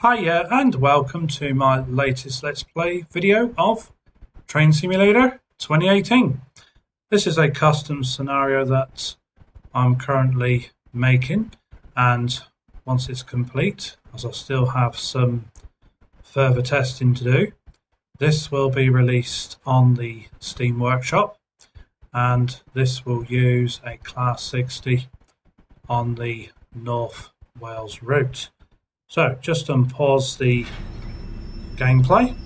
Hiya and welcome to my latest Let's Play video of Train Simulator 2018. This is a custom scenario that I'm currently making and once it's complete, as I still have some further testing to do, this will be released on the Steam Workshop and this will use a Class 60 on the North Wales route. So just unpause the gameplay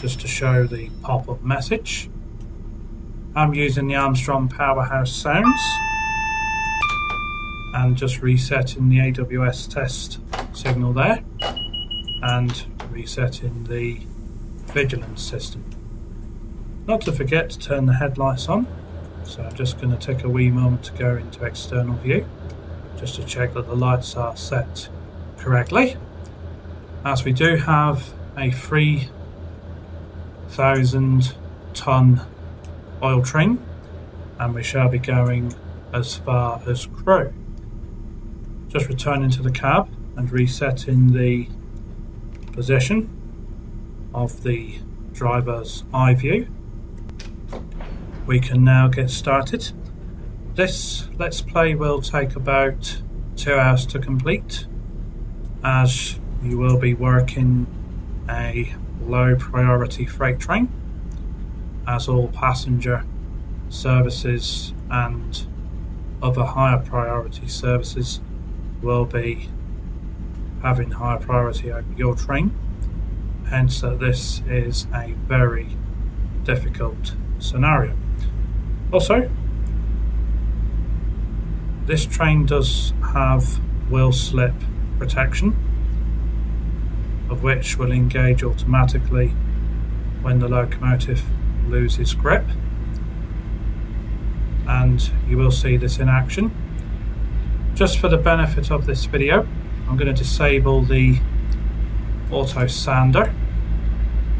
just to show the pop-up message. I'm using the Armstrong Powerhouse sounds and just resetting the AWS test signal there and resetting the vigilance system. Not to forget to turn the headlights on so I'm just going to take a wee moment to go into external view just to check that the lights are set correctly, as we do have a 3,000 ton oil train and we shall be going as far as Crewe. Just returning to the cab and resetting the position of the driver's eye view. We can now get started. This Let's Play will take about two hours to complete as you will be working a low priority freight train as all passenger services and other higher priority services will be having higher priority over your train. Hence that this is a very difficult scenario. Also this train does have wheel slip protection, of which will engage automatically when the locomotive loses grip. And you will see this in action. Just for the benefit of this video, I'm going to disable the auto sander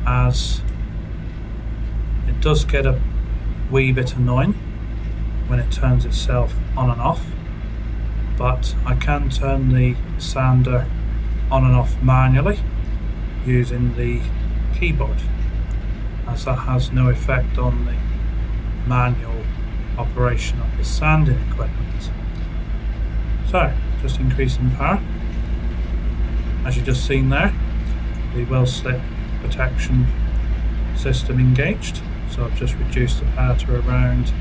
as it does get a wee bit annoying when it turns itself on and off but I can turn the sander on and off manually using the keyboard as that has no effect on the manual operation of the sanding equipment. So, just increasing power. As you just seen there, the wheel slip protection system engaged. So I've just reduced the power to around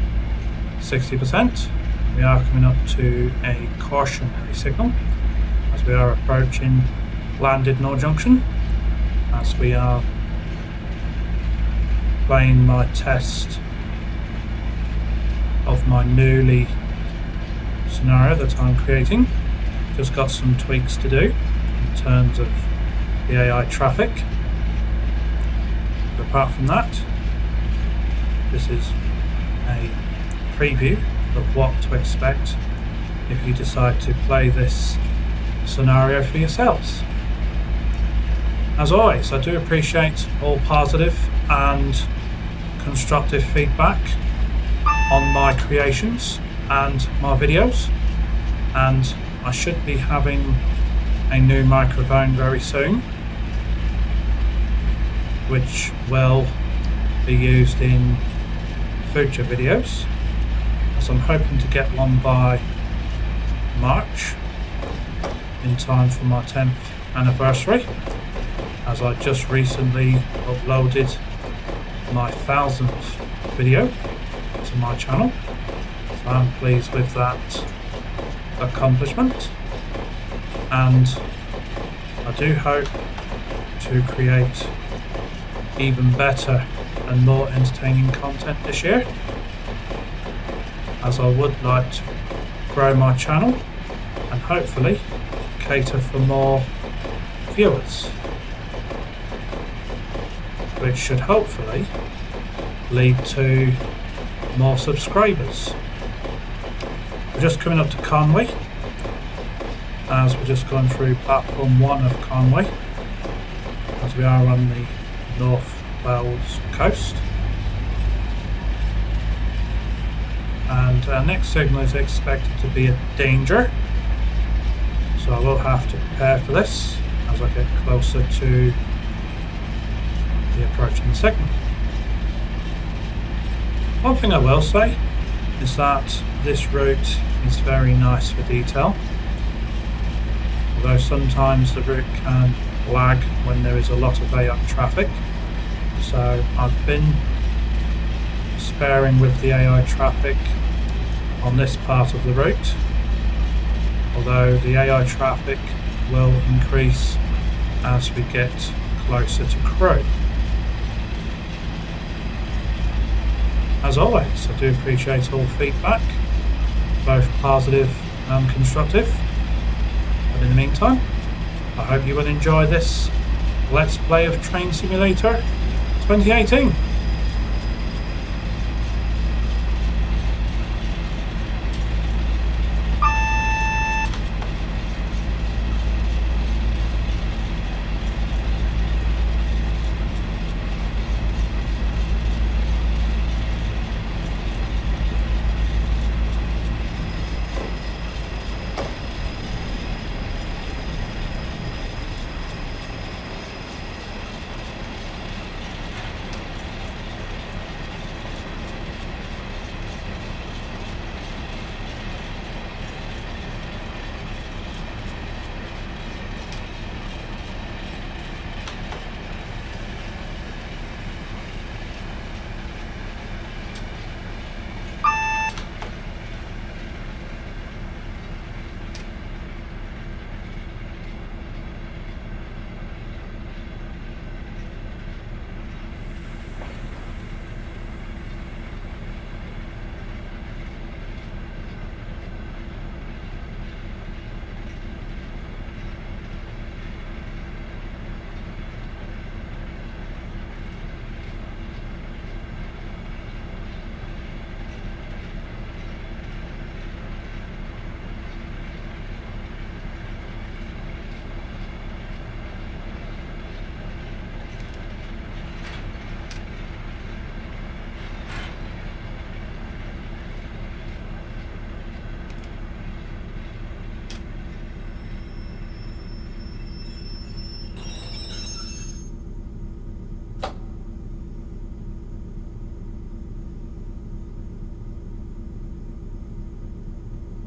60% we are coming up to a cautionary signal as we are approaching Llandudno Junction as we are playing my test of my newly scenario that I'm creating. Just got some tweaks to do in terms of the AI traffic. But apart from that, this is a preview of what to expect if you decide to play this scenario for yourselves. As always, I do appreciate all positive and constructive feedback on my creations and my videos and I should be having a new microphone very soon which will be used in future videos so I'm hoping to get one by March in time for my 10th anniversary as I just recently uploaded my thousandth video to my channel. So I'm pleased with that accomplishment. And I do hope to create even better and more entertaining content this year as I would like to grow my channel and hopefully cater for more viewers which should hopefully lead to more subscribers. We're just coming up to Conwy as we're just going through platform 1 of Conwy as we are on the North Wales coast. Our next signal is expected to be a danger. So I will have to prepare for this as I get closer to the approaching signal. One thing I will say is that this route is very nice for detail. Although sometimes the route can lag when there is a lot of AI traffic. So I've been sparing with the AI traffic on this part of the route although the AI traffic will increase as we get closer to Crewe. As always, I do appreciate all feedback, both positive and constructive. But in the meantime, I hope you will enjoy this Let's Play of Train Simulator 2018.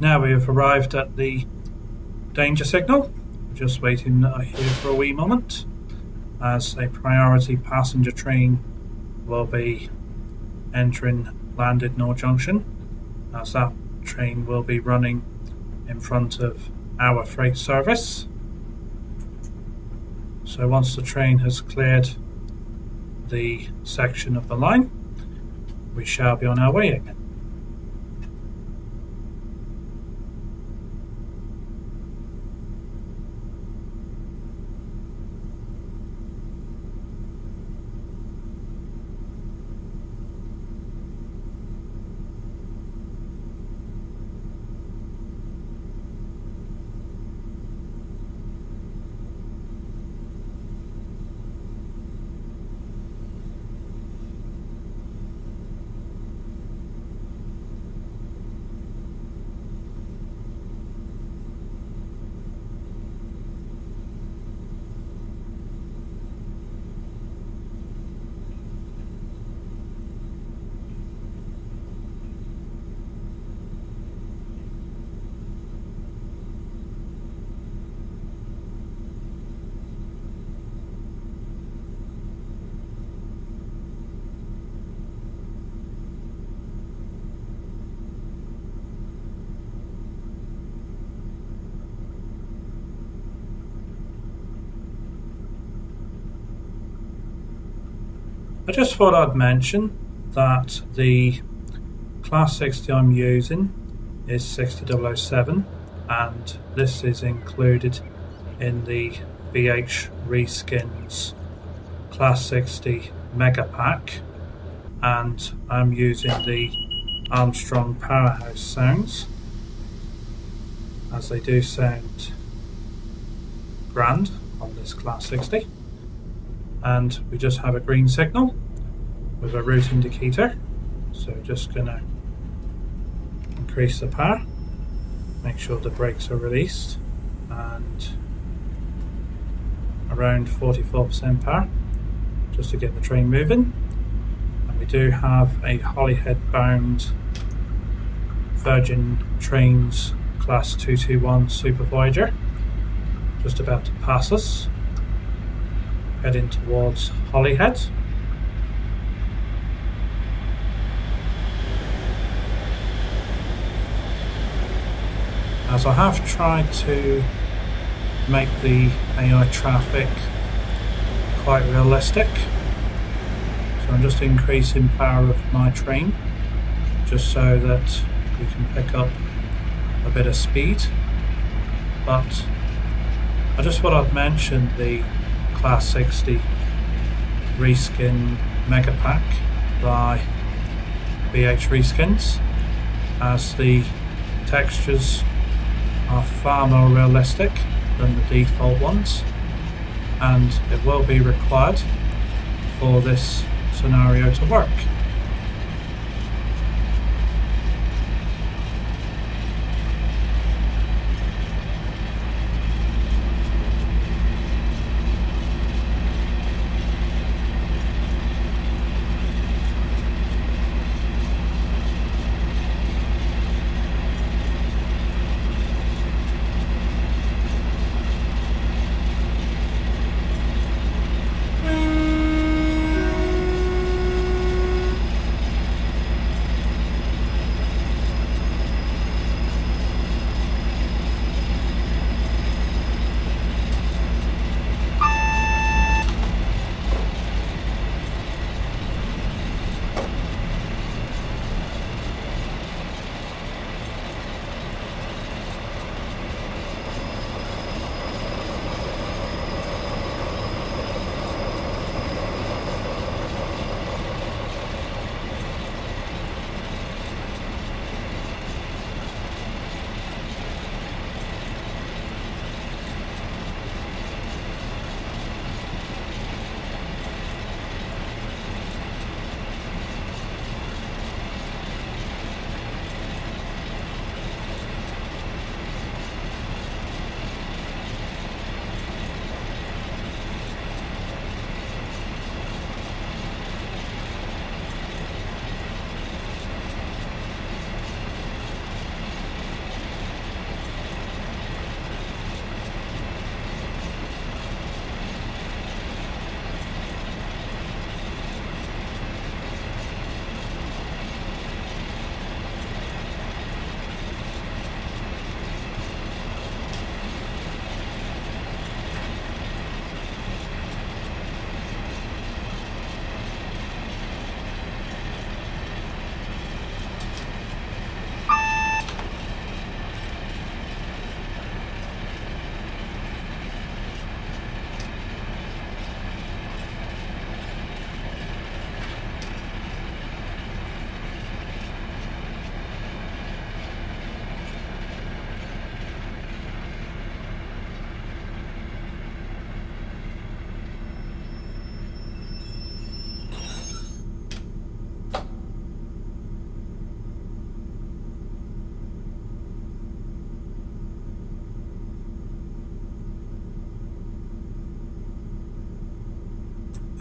Now we have arrived at the danger signal. Just waiting here for a wee moment as a priority passenger train will be entering Llandudno Junction as that train will be running in front of our freight service. So once the train has cleared the section of the line, we shall be on our way again. Just thought I'd mention that the class 60 I'm using is 60007 and this is included in the BH Reskins class 60 mega pack and I'm using the Armstrong Powerhouse sounds as they do sound grand on this class 60 and we just have a green signal with a route indicator so just gonna increase the power make sure the brakes are released and around 44% power just to get the train moving. And we do have a Holyhead bound Virgin Trains Class 221 Super Voyager just about to pass us, heading towards Holyhead. As I have tried to make the AI traffic quite realistic. So I'm just increasing power of my train just so that we can pick up a bit of speed. But I just thought I'd mention the Class 60 reskin Mega Pack by BH Reskins as the textures are far more realistic than the default ones and it will be required for this scenario to work.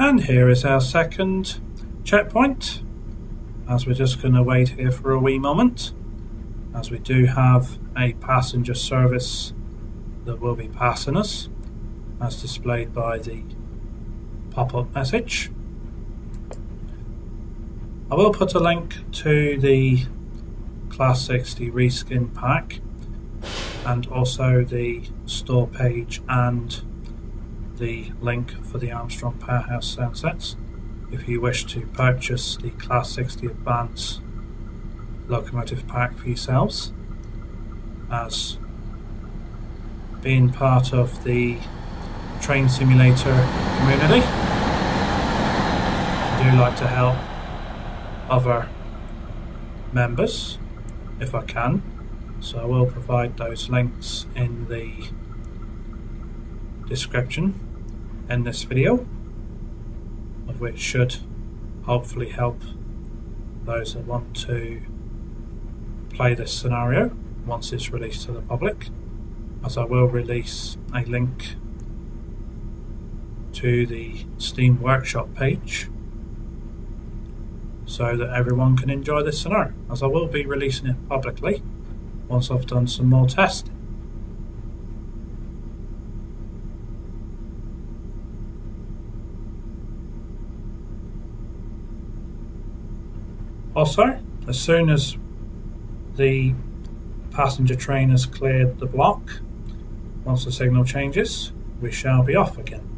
And here is our second checkpoint, as we're just going to wait here for a wee moment, as we do have a passenger service that will be passing us, as displayed by the pop-up message. I will put a link to the Class 60 reskin pack and also the store page and the link for the Armstrong Powerhouse sound sets. If you wish to purchase the Class 60 Advance locomotive pack for yourselves as being part of the train simulator community I do like to help other members if I can. So I will provide those links in the description in this video, of which should hopefully help those that want to play this scenario once it's released to the public, as I will release a link to the Steam Workshop page so that everyone can enjoy this scenario, as I will be releasing it publicly once I've done some more testing. Oh, also, as soon as the passenger train has cleared the block, once the signal changes, we shall be off again.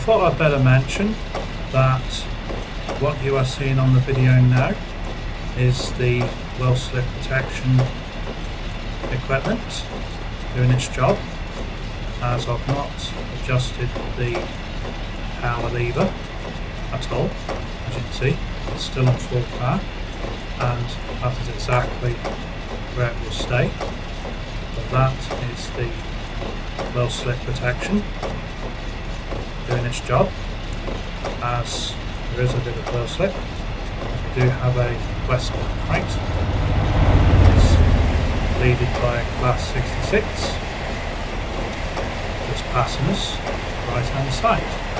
Thought I'd better mention that what you are seeing on the video now is the wheel slip protection equipment doing its job. As I've not adjusted the power lever at all as you can see it's still on full power and that is exactly where it will stay. But that is the wheel slip protection its job as there is a bit of wheel slip. We do have a westbound crate it's leaded by class 66 just passing us right hand side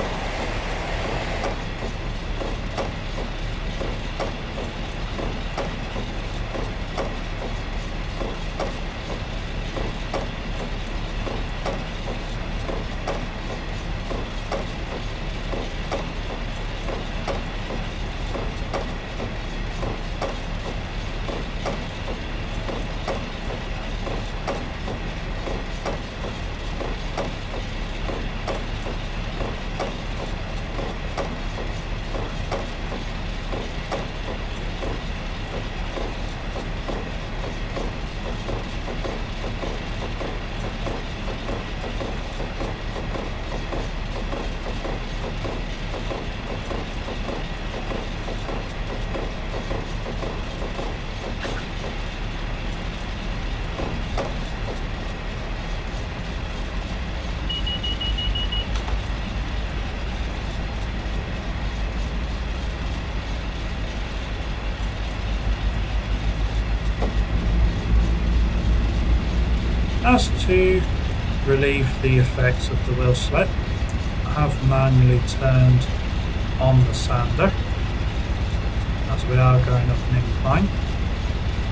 As to relieve the effects of the wheel slip, I have manually turned on the sander as we are going up an incline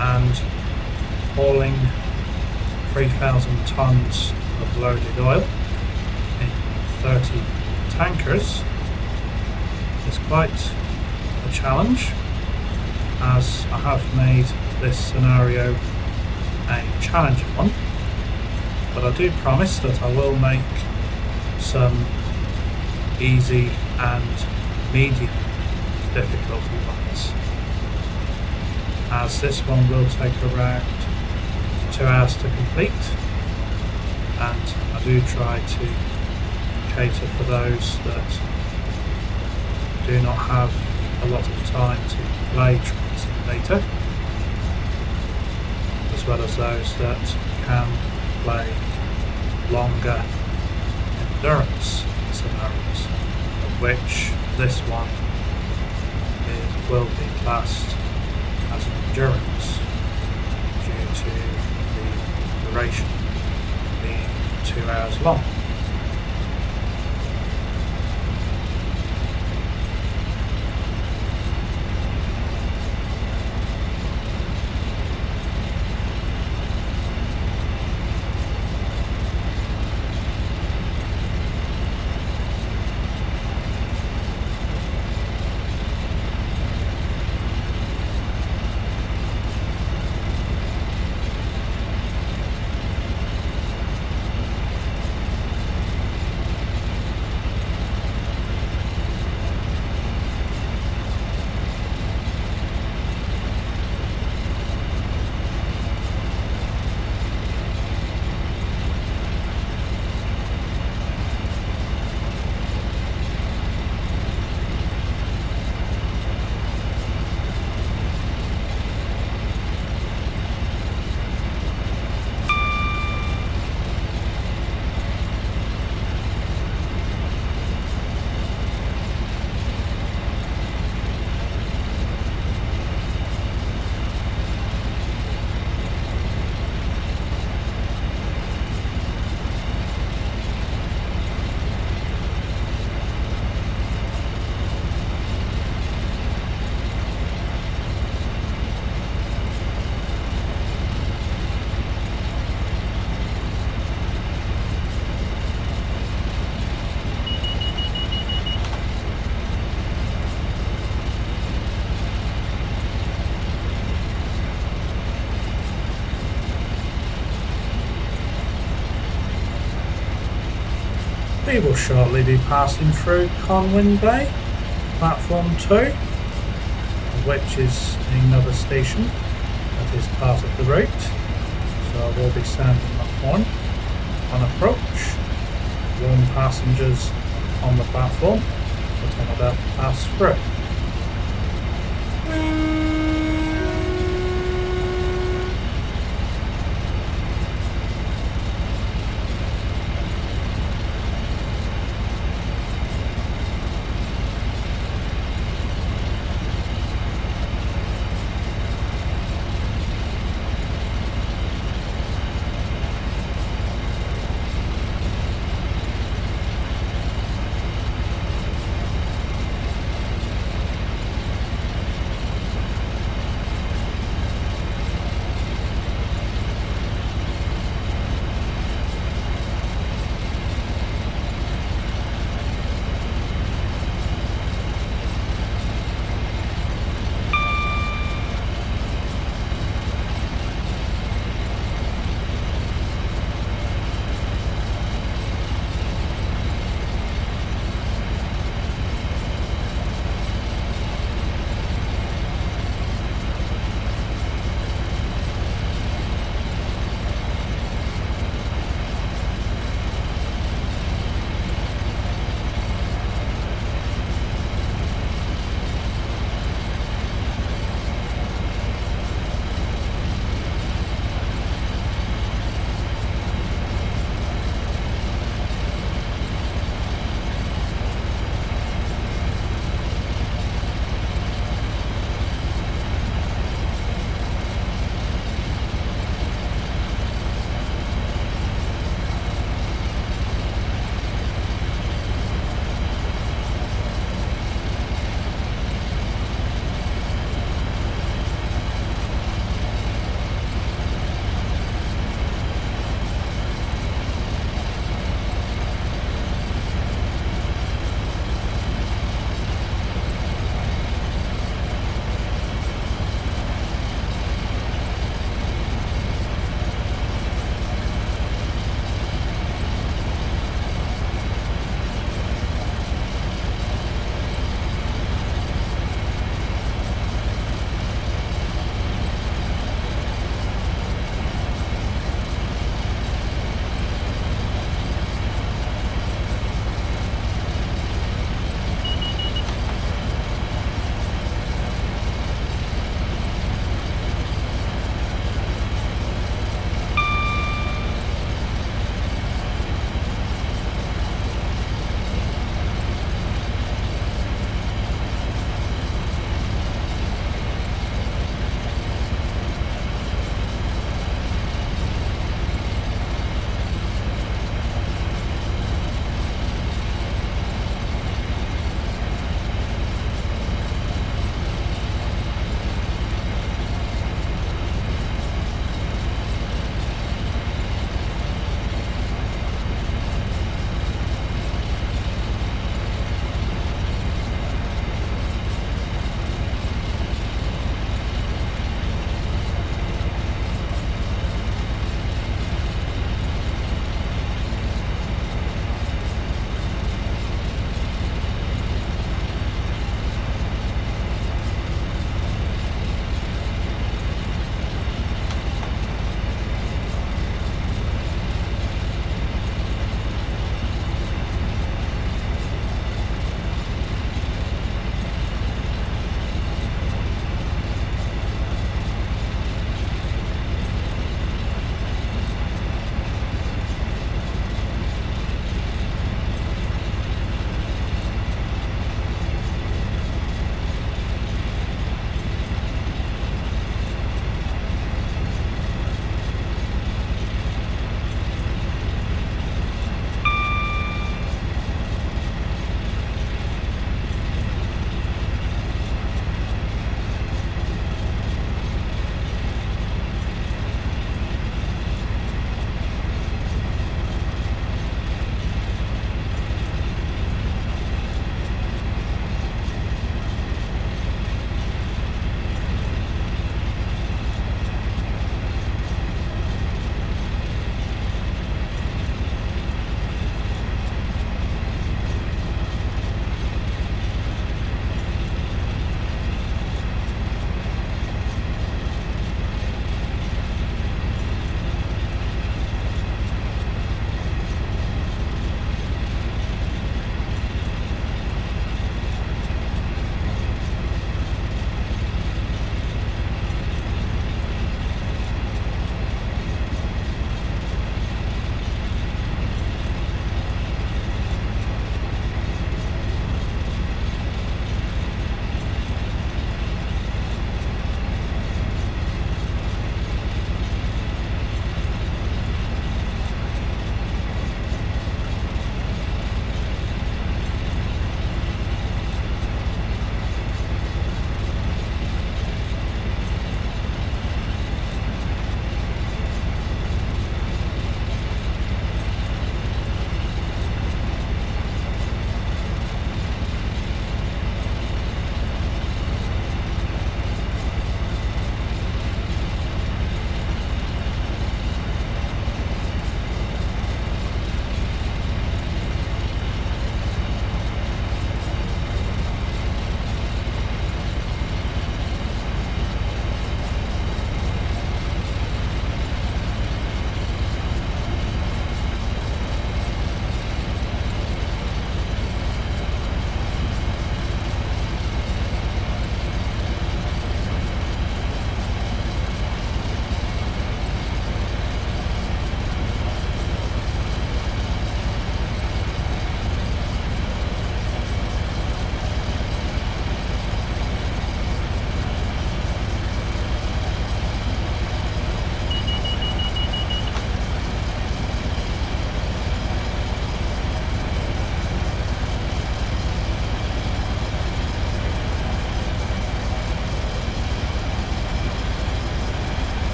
and hauling 3,000 tonnes of loaded oil in 30 tankers is quite a challenge as I have made this scenario a challenging one but I do promise that I will make some easy and medium difficulty ones. As this one will take around two hours to complete and I do try to cater for those that do not have a lot of time to play Train as well as those that can play longer endurance scenarios, of which this one is, will be classed as an endurance due to the duration being two hours long. We will shortly be passing through Colwyn Bay, platform 2, which is another station that is part of the route. So I will be sounding the horn on approach to warn passengers on the platform that I'm about to pass through.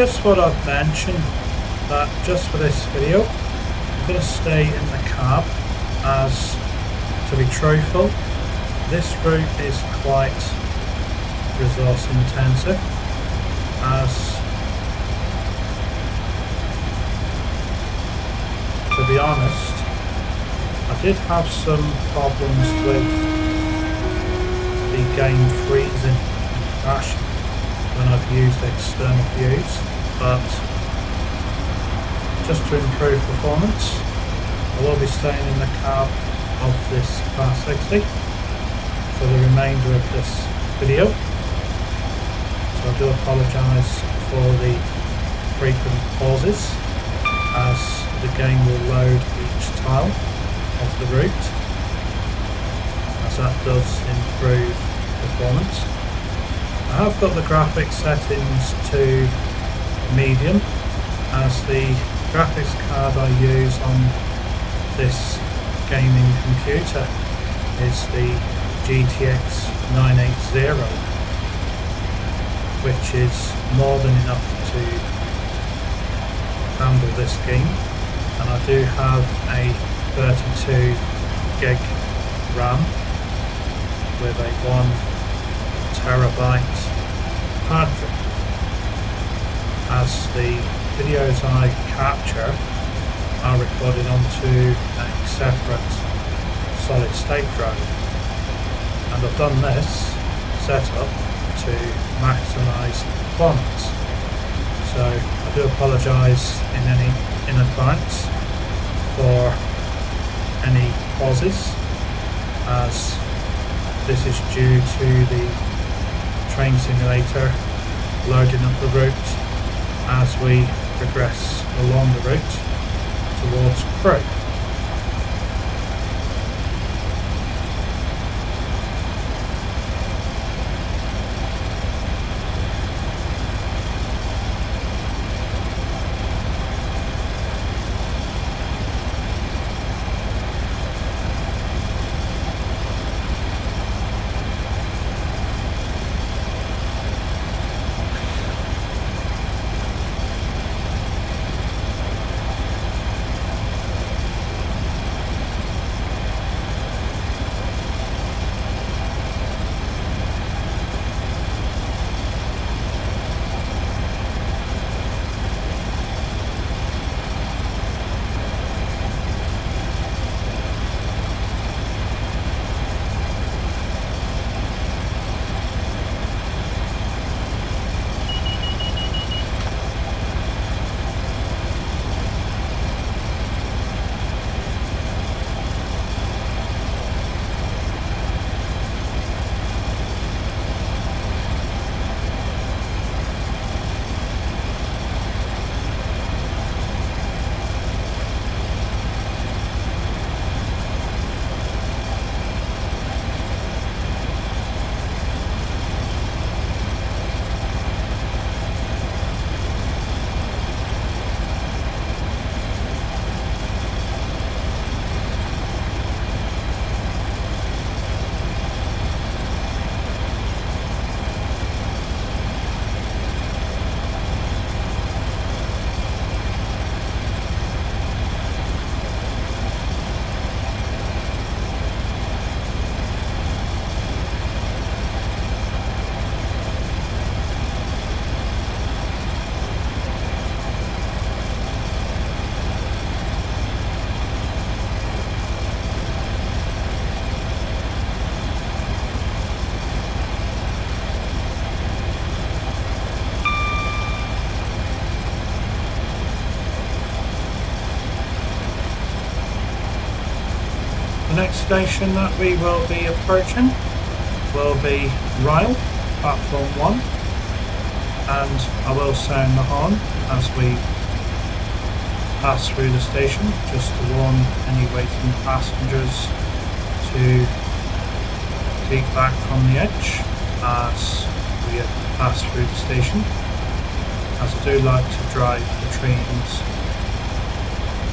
Just what I've mentioned that just for this video I'm going to stay in the cab as to be truthful this route is quite resource intensive as to be honest I did have some problems with the game freezing and crashing when I've used external views but just to improve performance. I will be staying in the cab of this Class 60 for the remainder of this video. So I do apologise for the frequent pauses as the game will load each tile of the route as that does improve performance. I have got the graphics settings to medium as the graphics card I use on this gaming computer is the GTX 980 which is more than enough to handle this game. And I do have a 32 gig RAM with a 1 terabyte hard drive as the videos I capture are recorded onto a separate solid state drive. And I've done this setup to maximise performance. So I do apologise in any in advance for any pauses as this is due to the train simulator loading up the route as we progress along the route towards Crewe. Station that we will be approaching will be Rhyl, platform 1 and I will sound the horn as we pass through the station just to warn any waiting passengers to keep back from the edge as we pass through the station. As I do like to drive the trains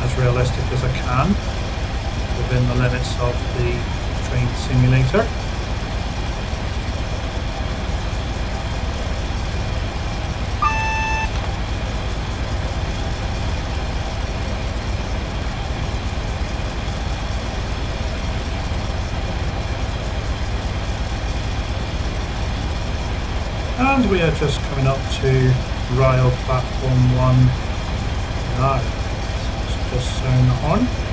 as realistic as I can within the limits of the train simulator. And we are just coming up to Rhyl platform one now. So just turn the horn.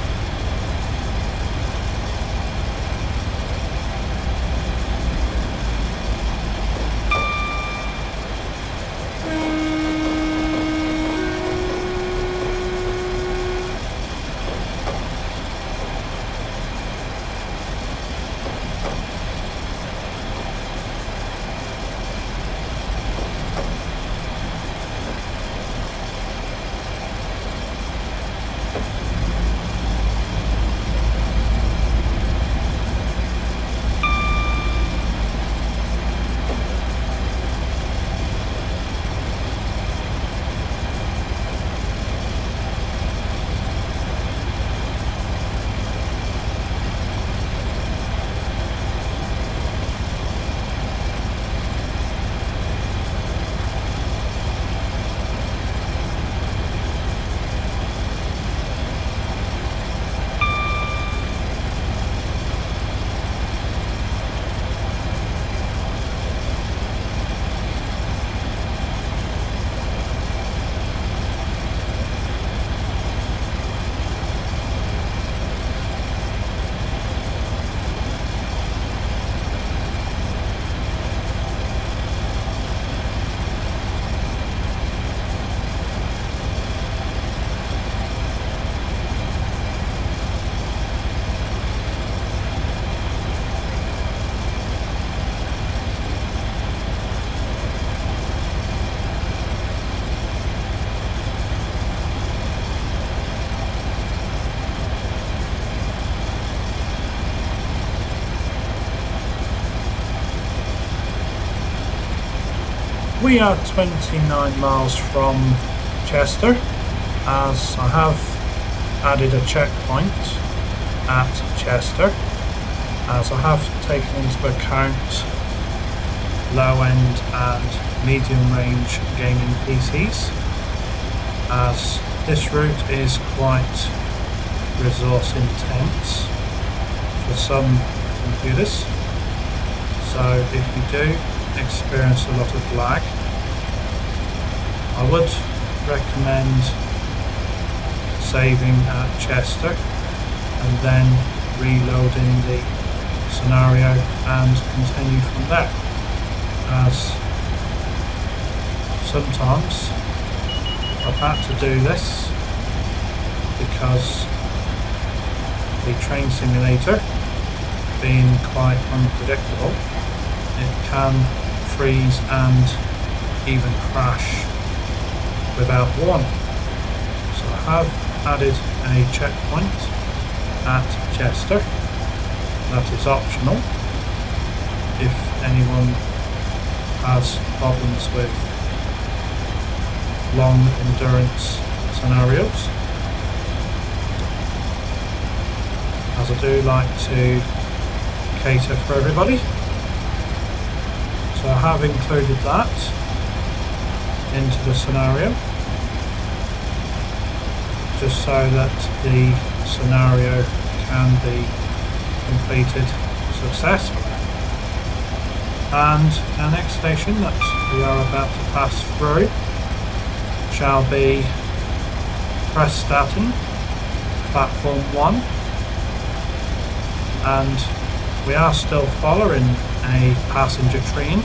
We are 29 miles from Chester as I have added a checkpoint at Chester as I have taken into account low end and medium range gaming PCs as this route is quite resource intense for some computers so if you do experience a lot of lag. I would recommend saving at Chester and then reloading the scenario and continue from there. As sometimes I've had to do this because the train simulator being quite unpredictable it can freeze and even crash without one. So I have added a checkpoint at Chester. That is optional if anyone has problems with long endurance scenarios. As I do like to cater for everybody. So I have included that into the scenario just so that the scenario can be completed successfully. And our next station that we are about to pass through shall be Prestatyn, platform 1 and we are still following a passenger train.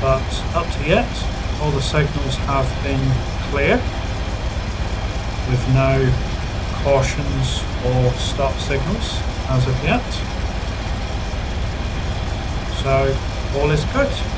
But up to yet, all the signals have been clear with no cautions or stop signals as of yet. So all is good.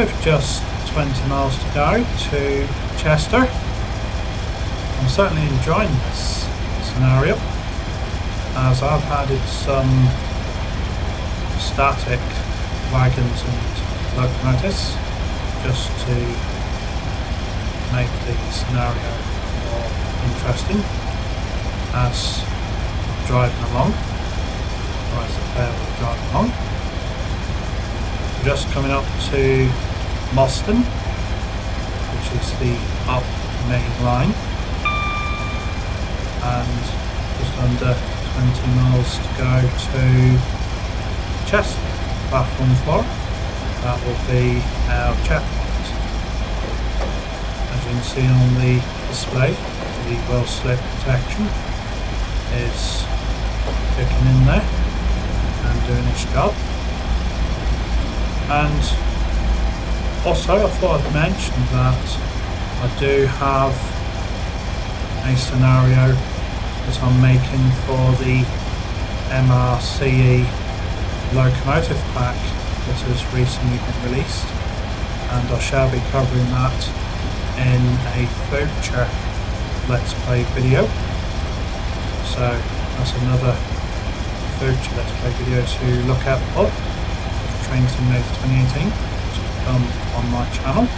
With just 20 miles to go to Chester. I'm certainly enjoying this scenario as I've added some static wagons and locomotives just to make the scenario more interesting as driving along or as the player will along. We're just coming up to Mostyn which is the up main line and just under 20 miles to go to Chester platform 4. That will be our checkpoint. As you can see on the display, the wheel slip protection is kicking in there and doing its job. And also I thought I'd mention that I do have a scenario that I'm making for the MRCE locomotive pack that has recently been released and I shall be covering that in a future Let's Play video. So that's another future Let's Play video to look out for. Oh, train Simulator 2018 to come on my channel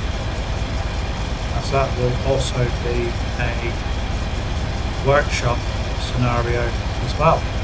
as that will also be a workshop scenario as well.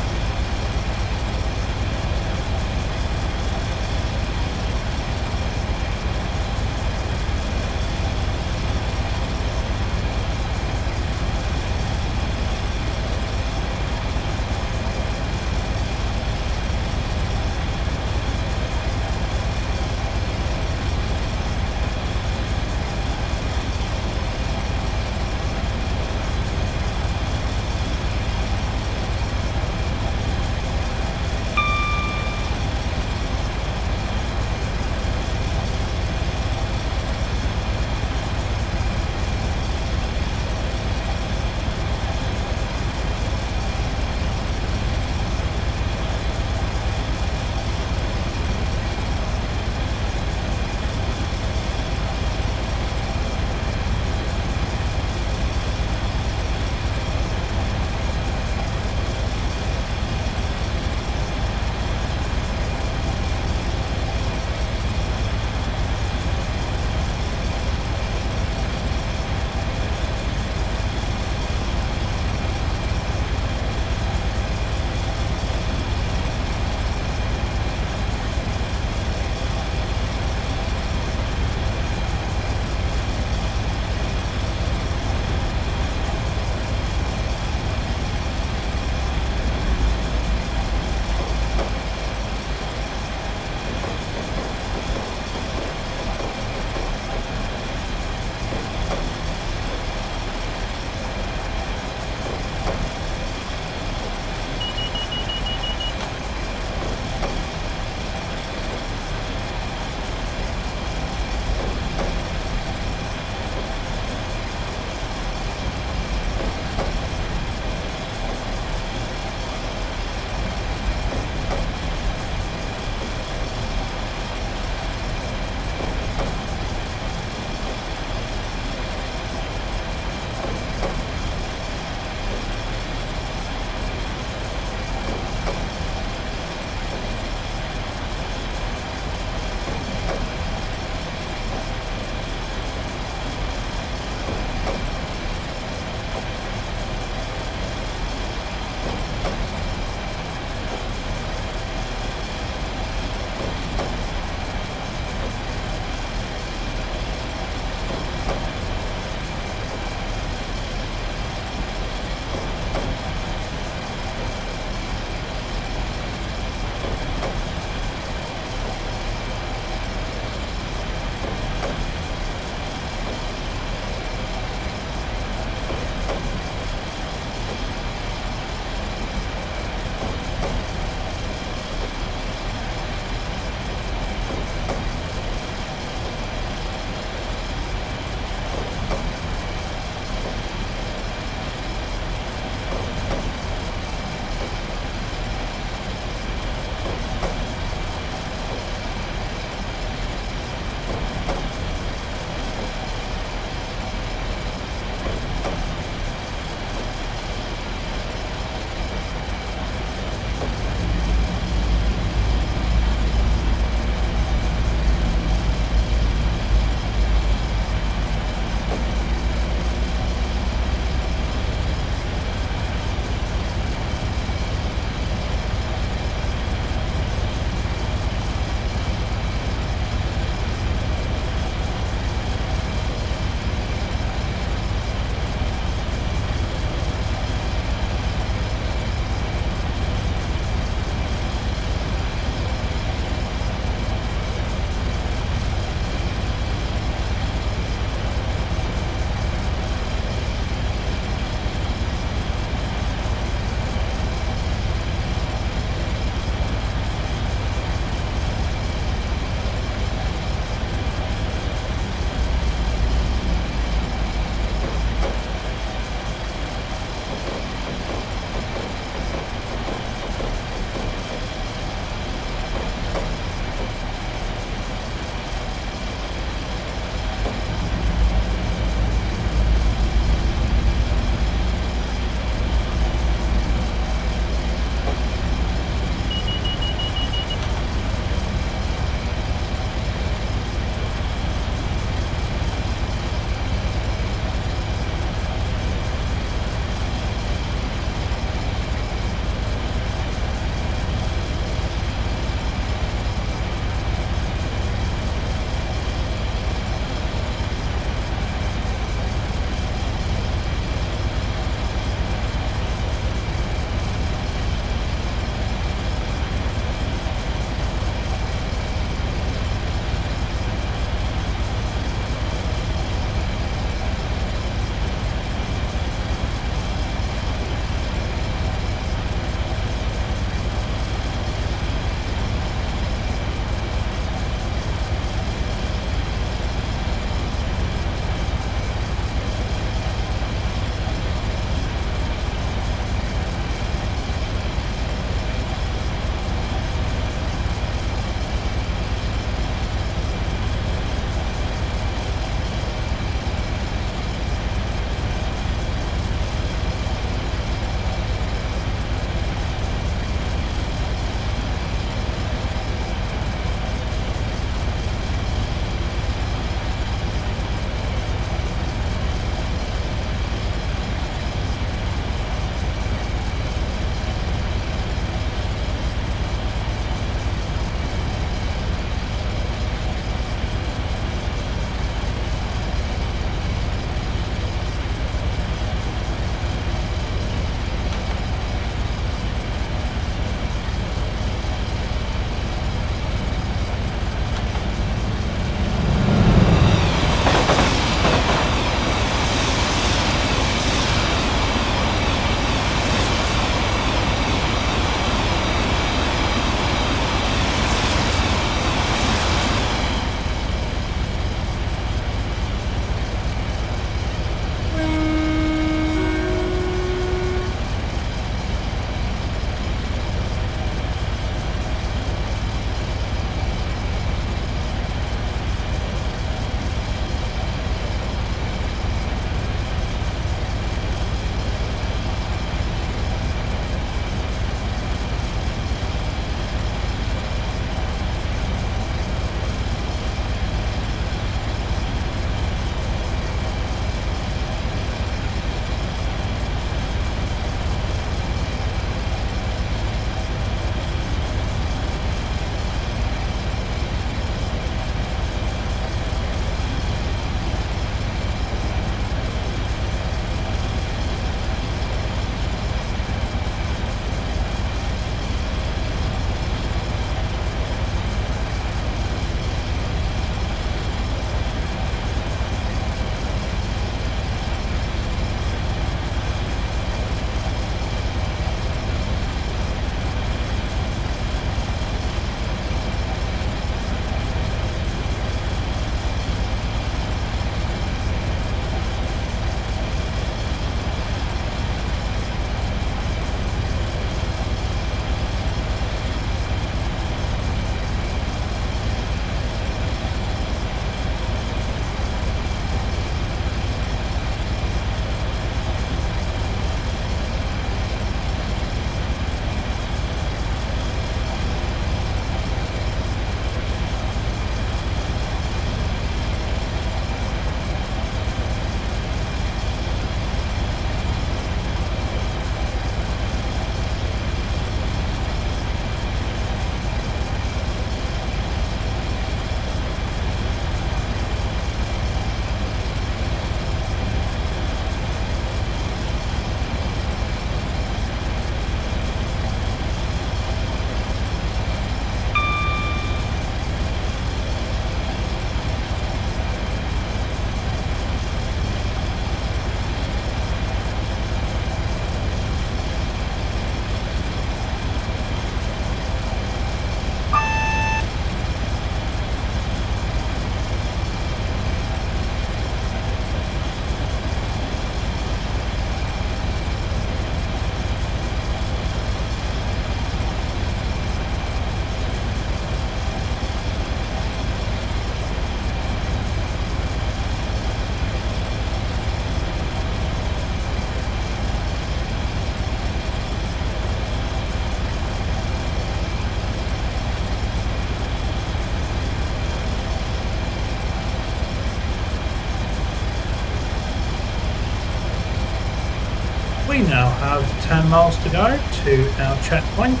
Now have 10 miles to go to our checkpoint.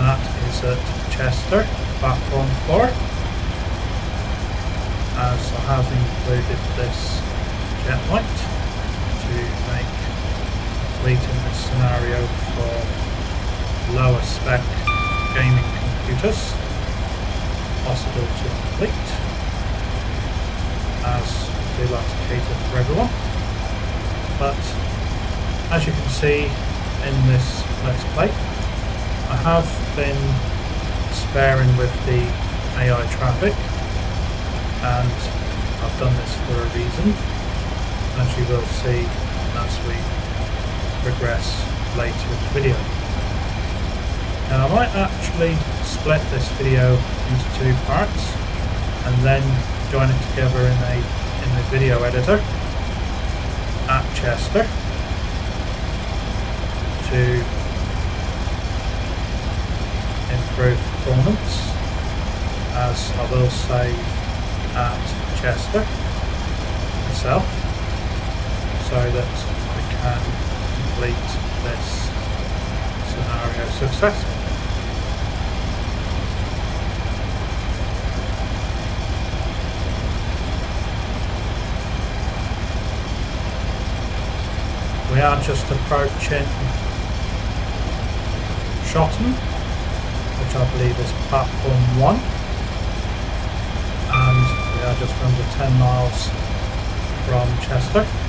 That is at Chester, platform 4. As I have included this checkpoint to make completing this scenario for lower spec gaming computers possible to complete as do like to cater for everyone but as you can see in this let's play I have been sparing with the AI traffic and I've done this for a reason as you will see as we progress later in the video. Now I might actually split this video into two parts and then join it together in a in the video editor at Chester to improve performance as I will save at Chester itself so that I can complete this scenario successfully. We are just approaching Shotton, which I believe is platform 1 and we are just under 10 miles from Chester.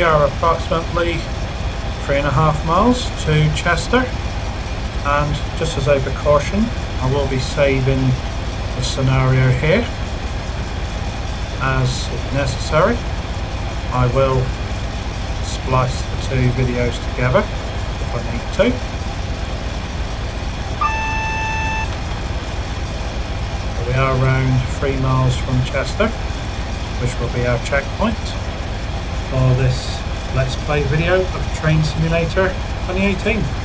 We are approximately three and a half miles to Chester. And just as a precaution I will be saving the scenario here. As if necessary I will splice the two videos together if I need to. We are around three miles from Chester which will be our checkpoint for this Let's Play video of Train Simulator 2018.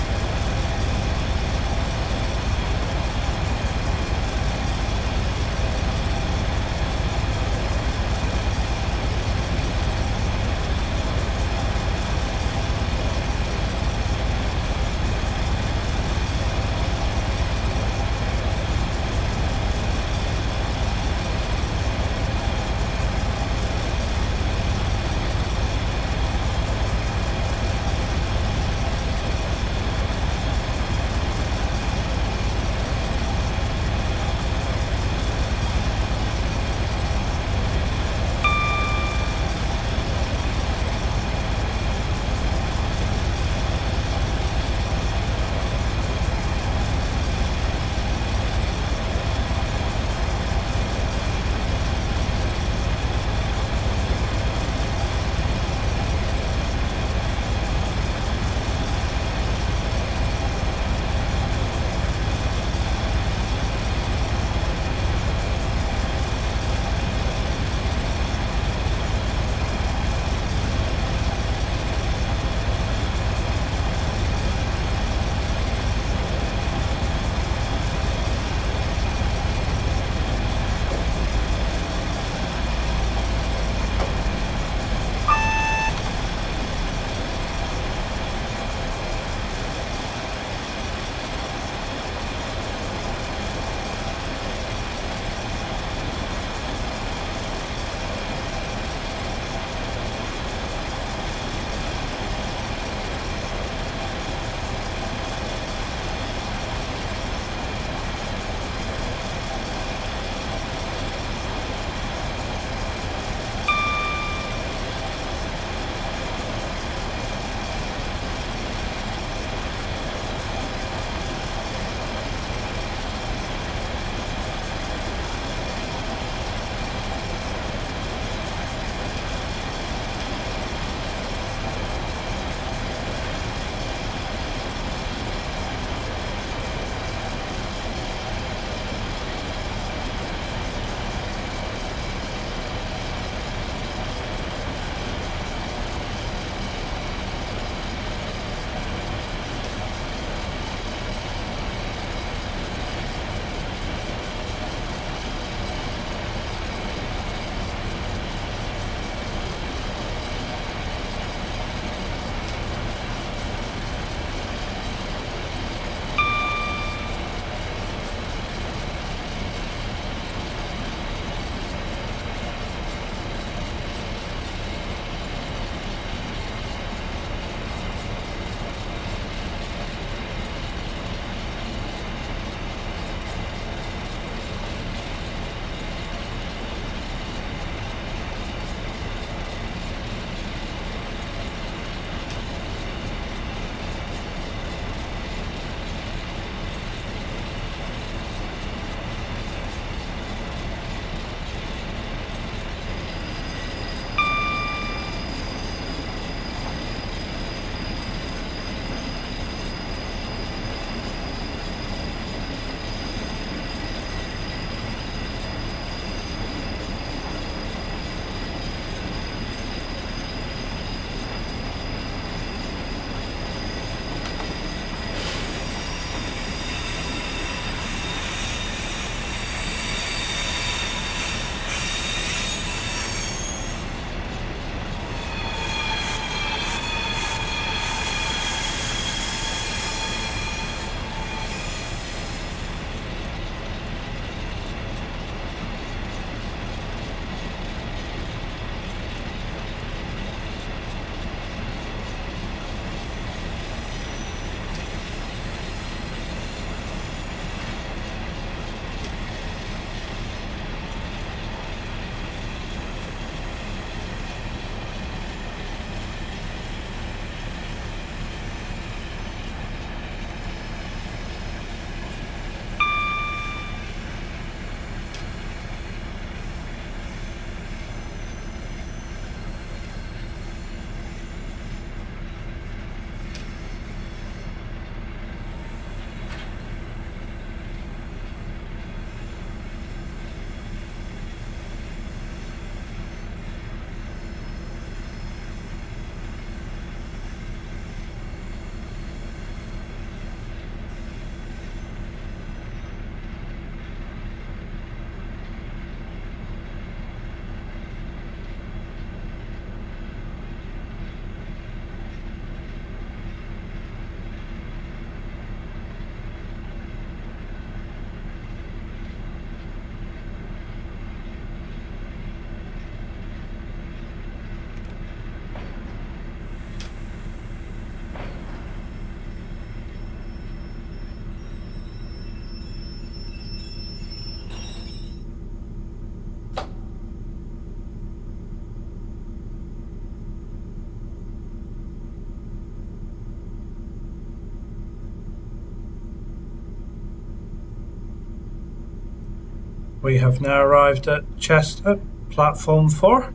We have now arrived at Chester, platform 4,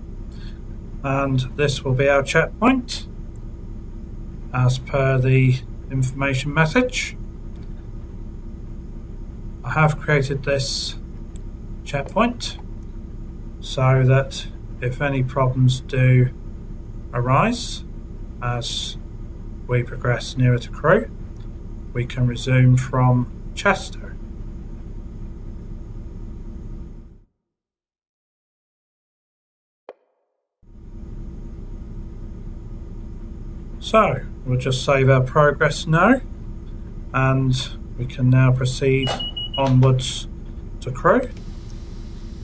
and this will be our checkpoint as per the information message. I have created this checkpoint so that if any problems do arise as we progress nearer to Crewe, we can resume from Chester. So we'll just save our progress now and we can now proceed onwards to Crewe.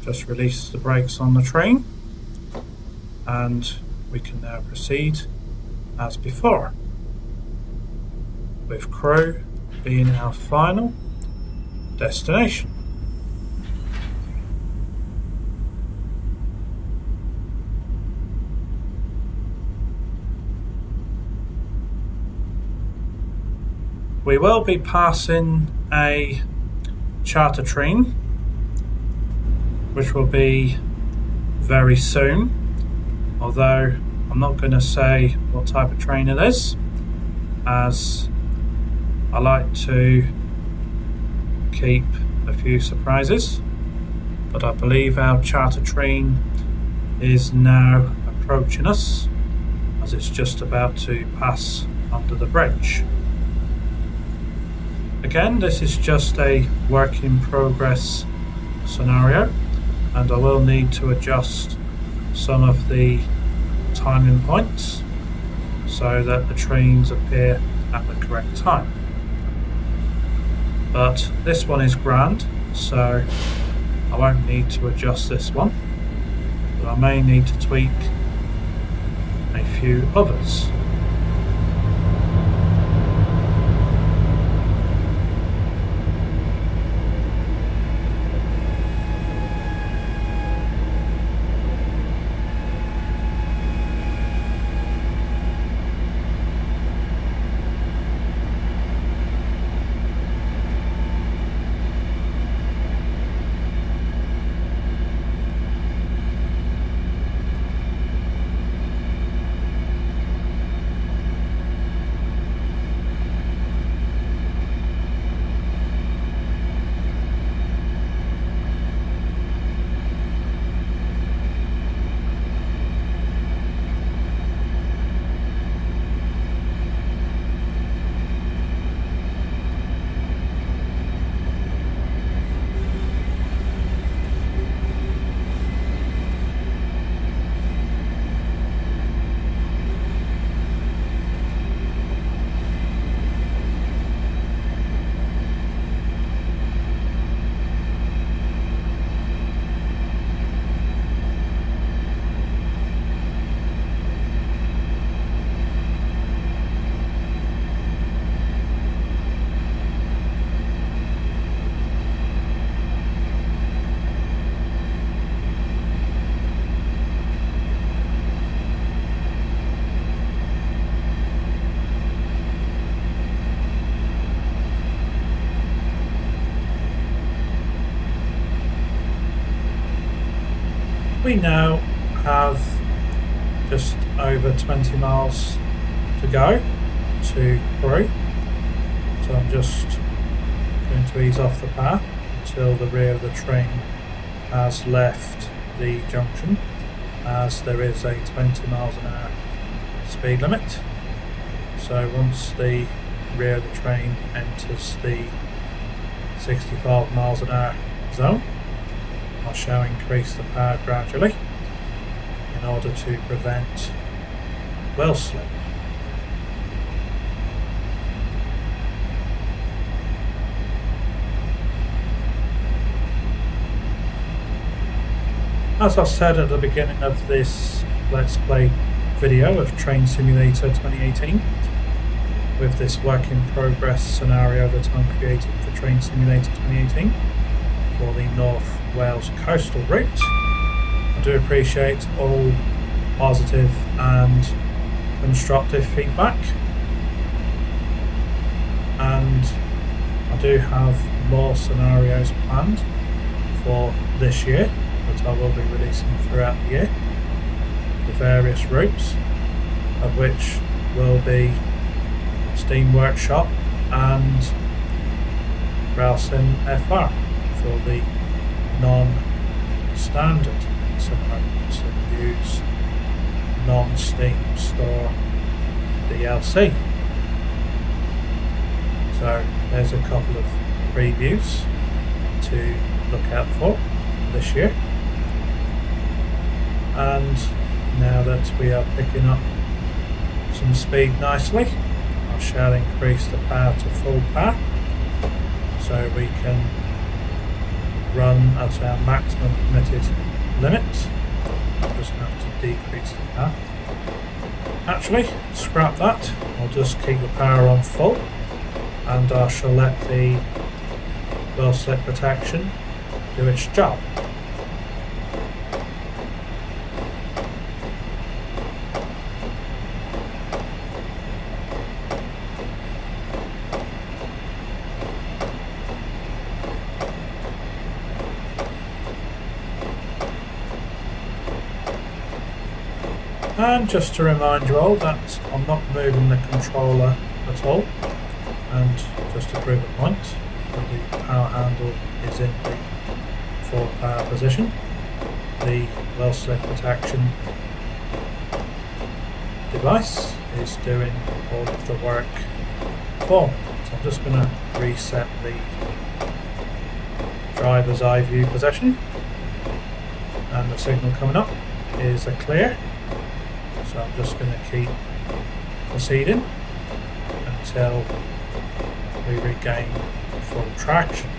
Just release the brakes on the train and we can now proceed as before with Crewe being our final destination. We will be passing a charter train, which will be very soon. Although I'm not going to say what type of train it is, as I like to keep a few surprises. But I believe our charter train is now approaching us as it's just about to pass under the bridge. Again, this is just a work in progress scenario and I will need to adjust some of the timing points so that the trains appear at the correct time. But this one is grand, so I won't need to adjust this one, but I may need to tweak a few others. Go to Crewe. So I'm just going to ease off the path until the rear of the train has left the junction as there is a 20 miles an hour speed limit. So once the rear of the train enters the 65 miles an hour zone, I shall increase the power gradually in order to prevent wheel slip. As I said at the beginning of this Let's Play video of Train Simulator 2018, with this work in progress scenario that I'm creating for Train Simulator 2018 for the North Wales coastal route. I do appreciate all positive and constructive feedback and I do have more scenarios planned for this year, but I will be releasing throughout the year. The various routes, of which will be Steam Workshop and Railsim FR for the non-standard scenarios and use non-Steam store DLC. So there's a couple of previews to look out for this year. And now that we are picking up some speed nicely, I shall increase the power to full power so we can run at our maximum permitted limit. I'm just going to have to decrease the power. Actually, scrap that. I'll just keep the power on full and I shall let the wheel slip protection do its job. And just to remind you all that I'm not moving the controller at all. And just to prove a point that the power handle is in the full power position. The wheel slip protection device is doing all of the work for me. So I'm just going to reset the driver's eye view position. And the signal coming up is a clear so I'm just going to keep proceeding until we regain full traction.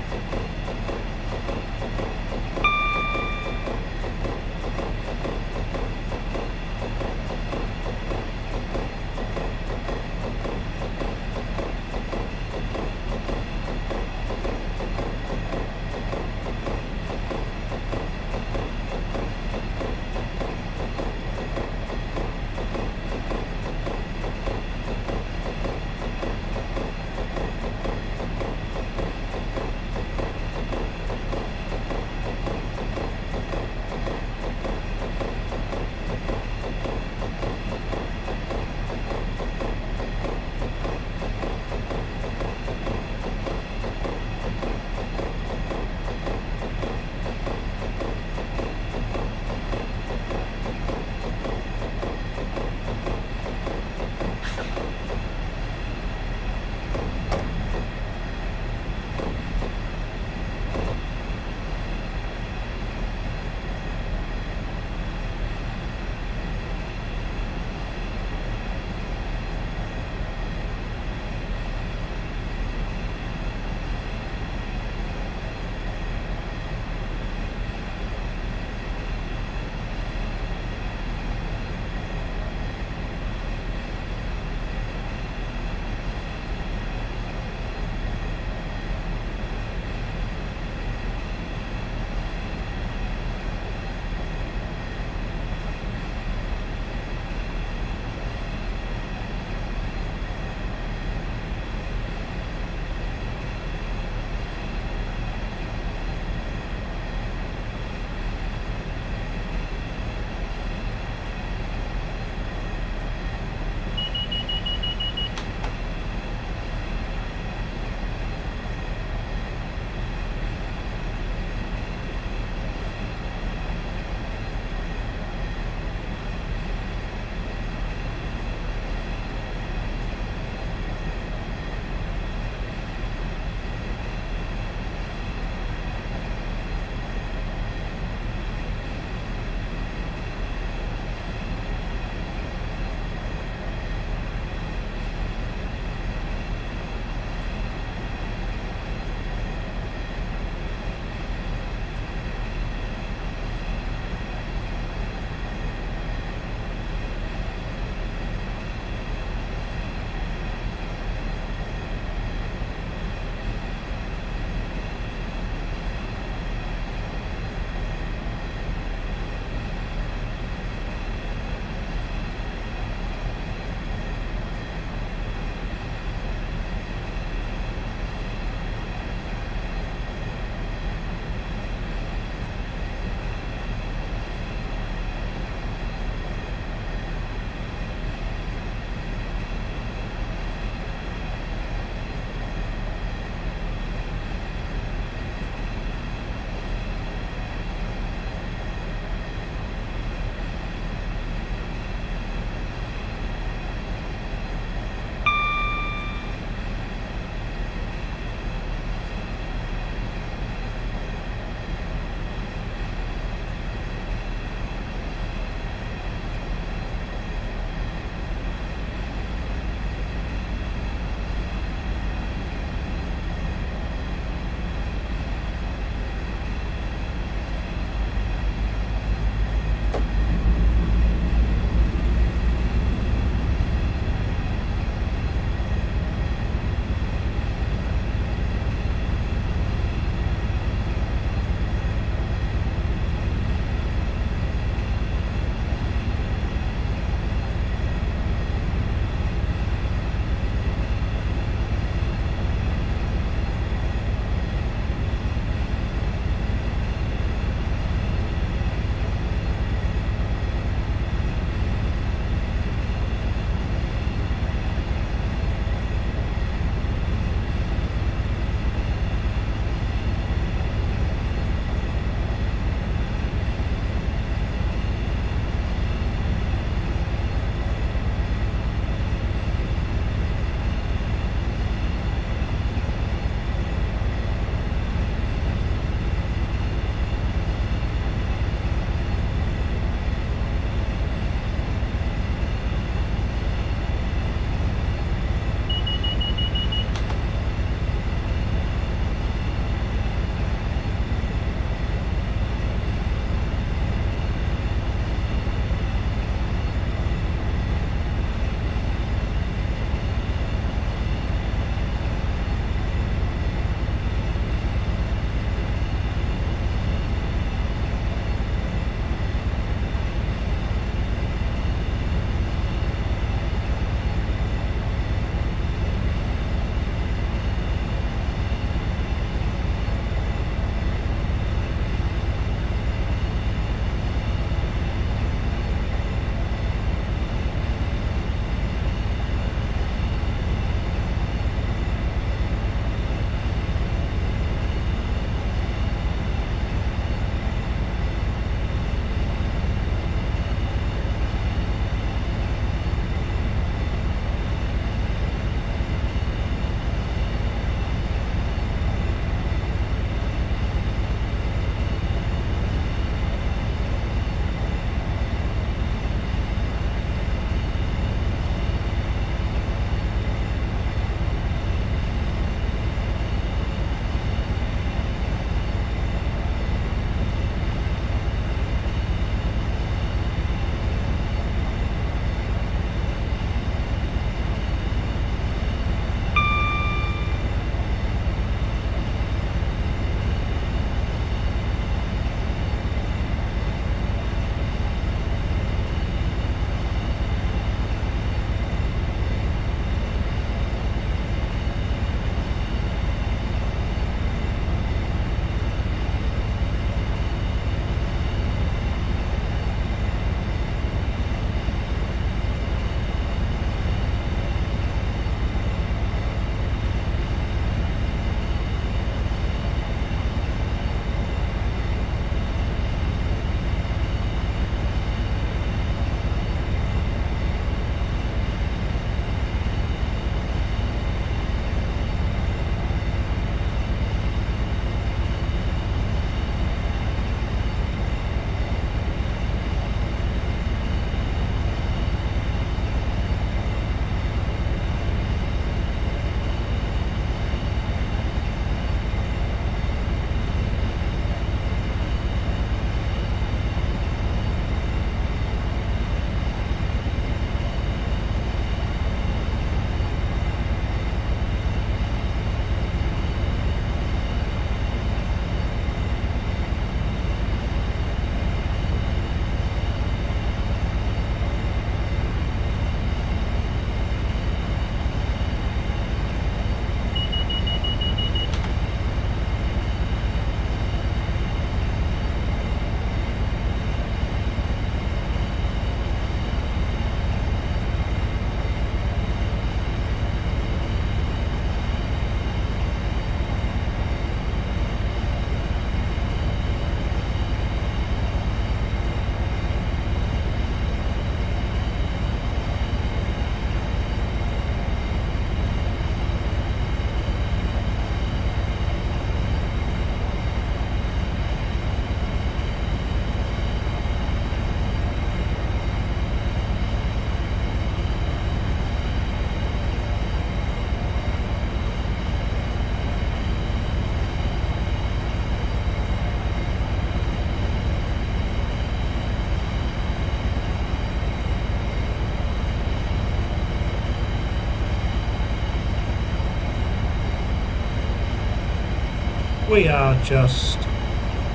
We are just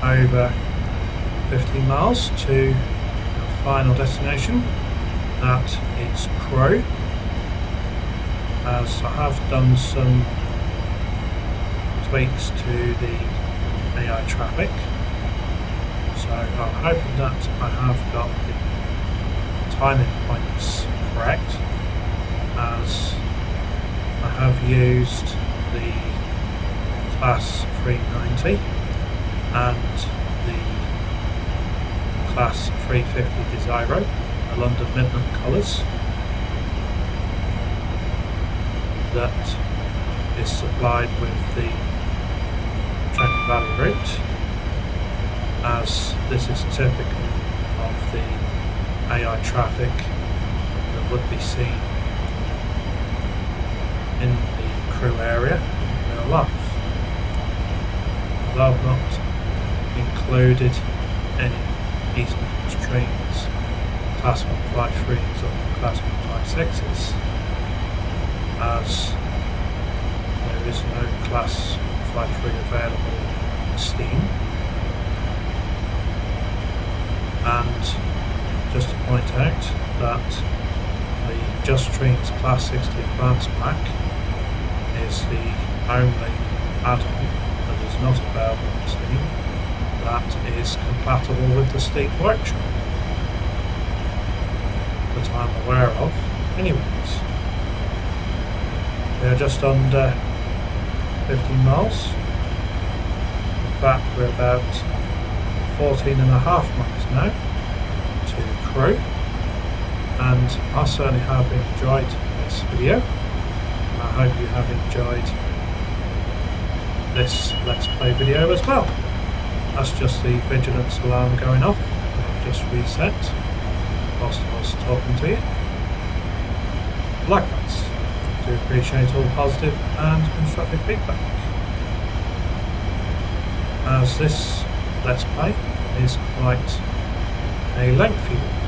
over 15 miles to our final destination. That is Crewe. As I have done some tweaks to the AI traffic. So I'm hoping that I have got the timing points correct as I have used the class 390 and the class 350 Desiro, the London Midland colours that is supplied with the Trent Valley route as this is typical of the AI traffic that would be seen in the Crewe area in real life. Although I've not included any East Midlands trains, Class 153s or Class 156s, as there is no Class 53 available on Steam. And just to point out that the Just Trains Class 60 Advanced Pack is the only add-on not available on Steam that is compatible with the Steam Workshop that I'm aware of. Anyways, we are just under 15 miles. In fact, we're about 14 and a half miles now to Crewe. And I certainly have enjoyed this video. I hope you have enjoyed this Let's Play video as well. That's just the vigilance alarm going off. Just reset whilst I was talking to you. Likewise, I do appreciate all positive and constructive feedback. As this Let's Play is quite a lengthy one.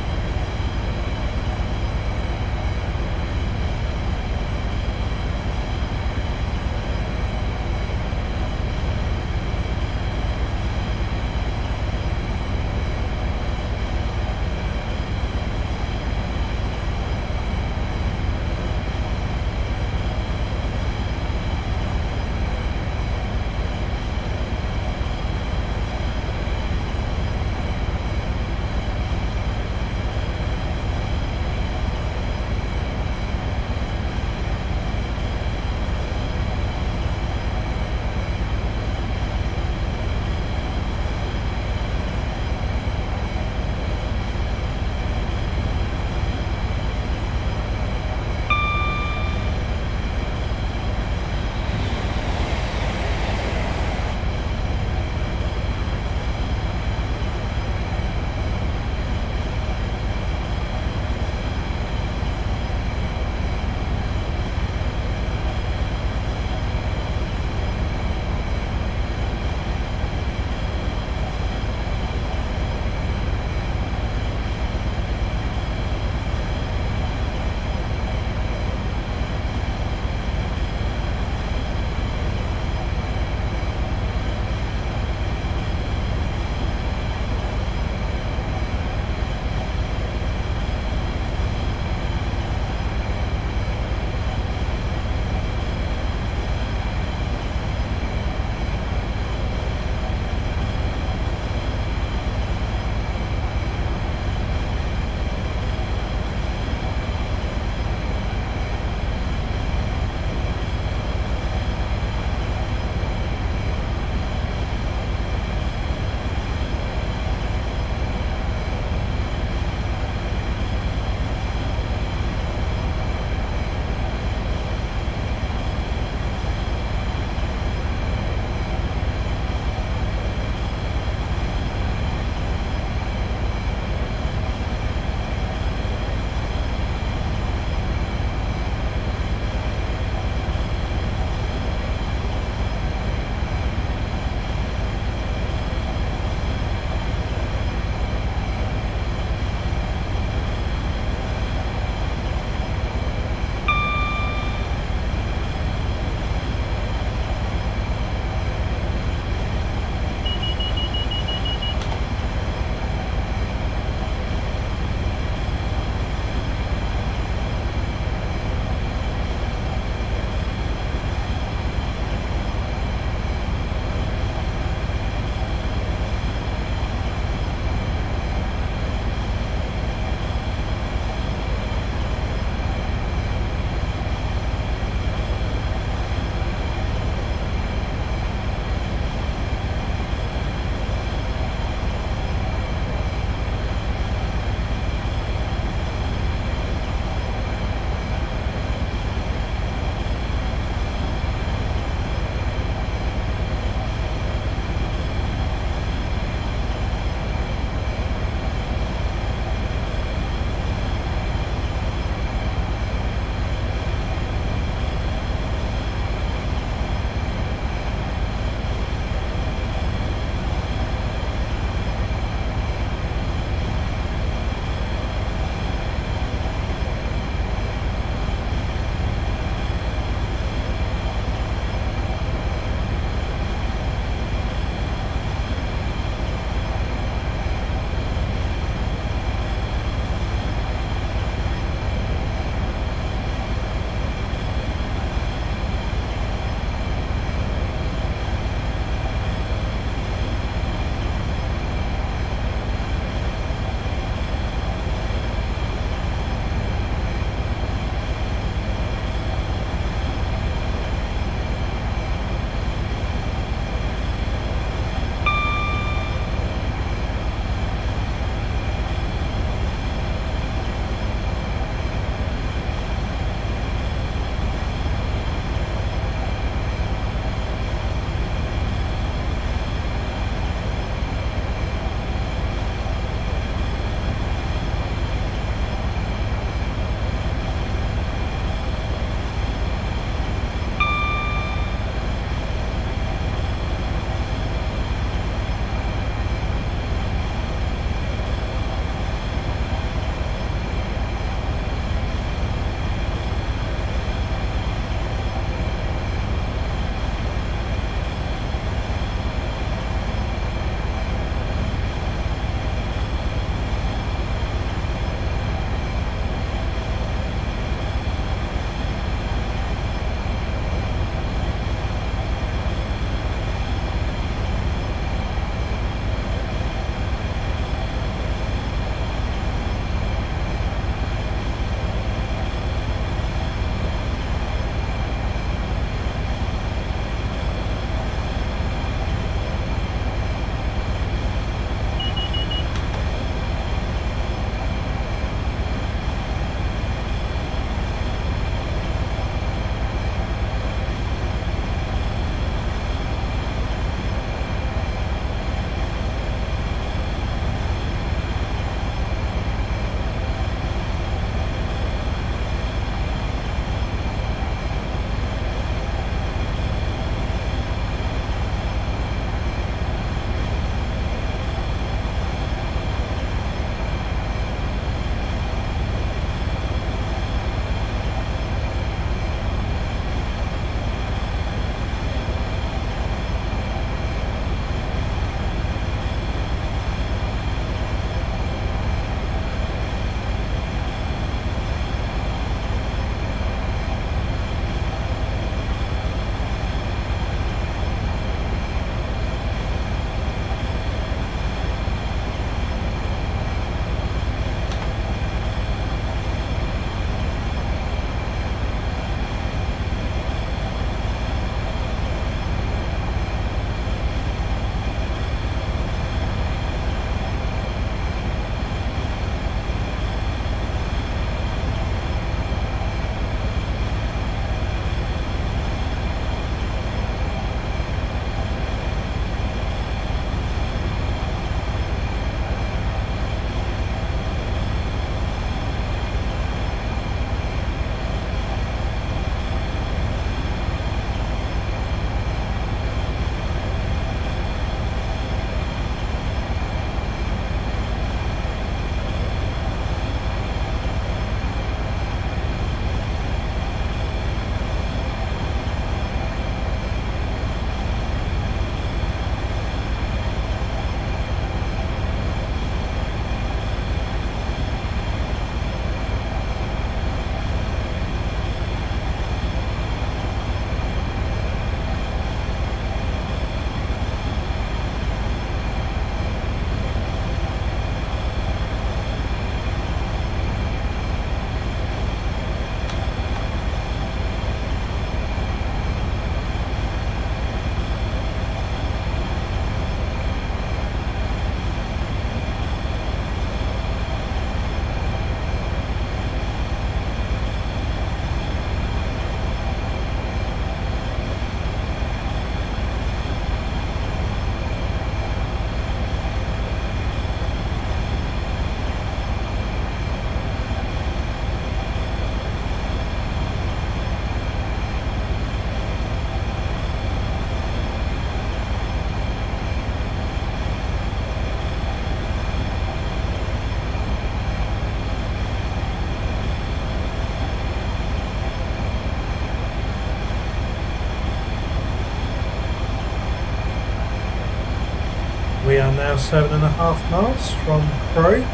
Now seven and a half miles from Crewe.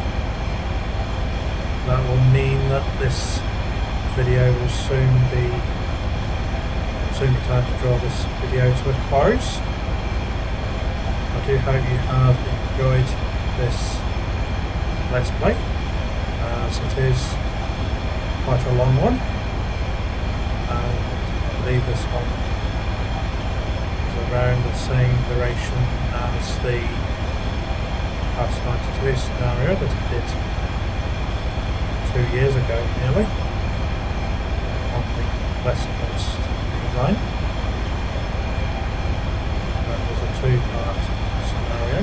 That will mean that this video will soon be soon be time to draw this video to a close. I do hope you have enjoyed this Let's Play as it is quite a long one and I believe this one around the same duration as the past 92 scenario that I did two years ago nearly on the west coast line. That was a two-part scenario.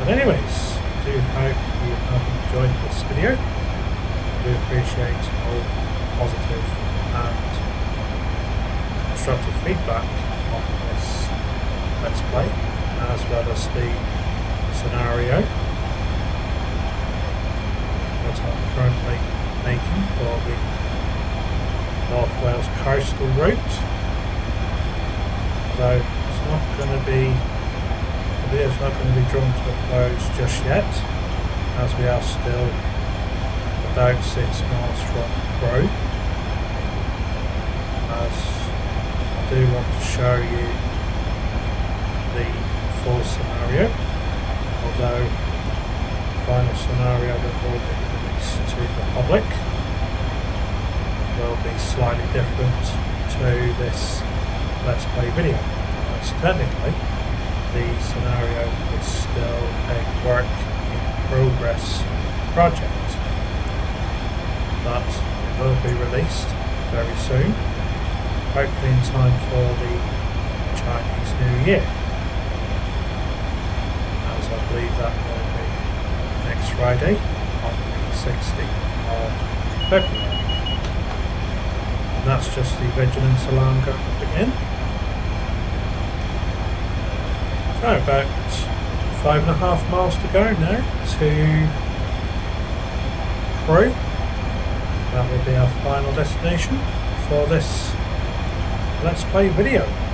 But anyways, I do hope you have enjoyed this video. I do appreciate all positive and constructive feedback on this Let's Play, as well as the scenario that I'm currently making for the North Wales coastal route. Though it's not going to be, the not going to be drawn to a close just yet, as we are still about six miles from Crewe. As I do want to show you the full scenario, although the final scenario that will be released to the public will be slightly different to this Let's Play video. As technically, the scenario is still a work in progress project, but it will be released very soon, hopefully in time for the Chinese New Year. Believe that will be next Friday on the 16th of February that's just the Vigilance alarm going up again. So about five and a half miles to go now to Crewe. That will be our final destination for this Let's Play video.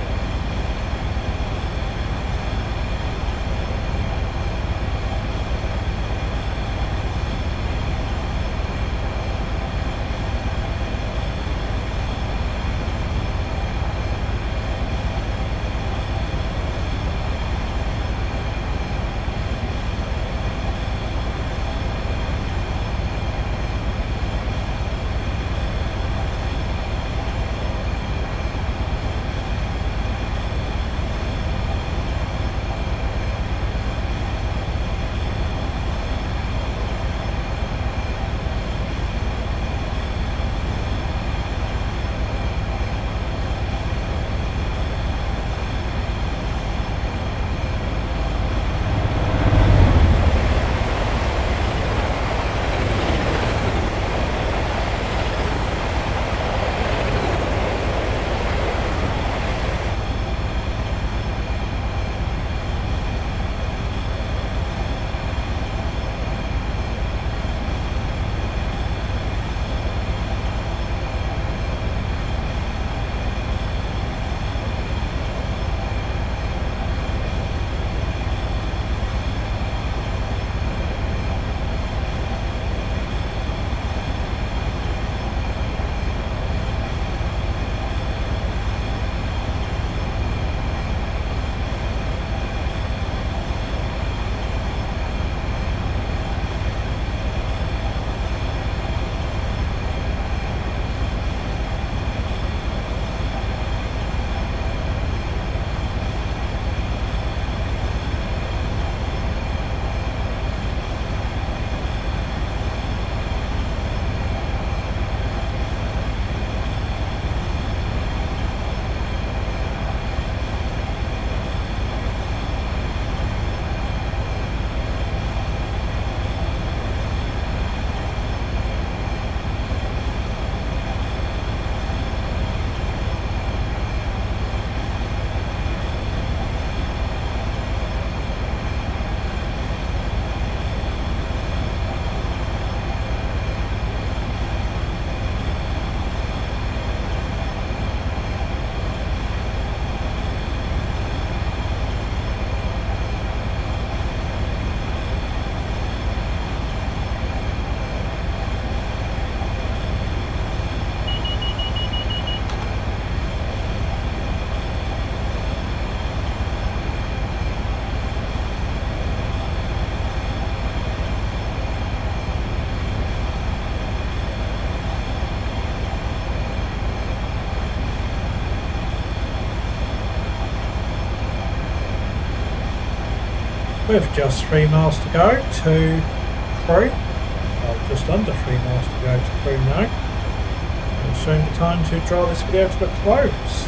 With just three miles to go to Crewe, well just under three miles to go to Crewe now. It will soon be time to draw this video to a close.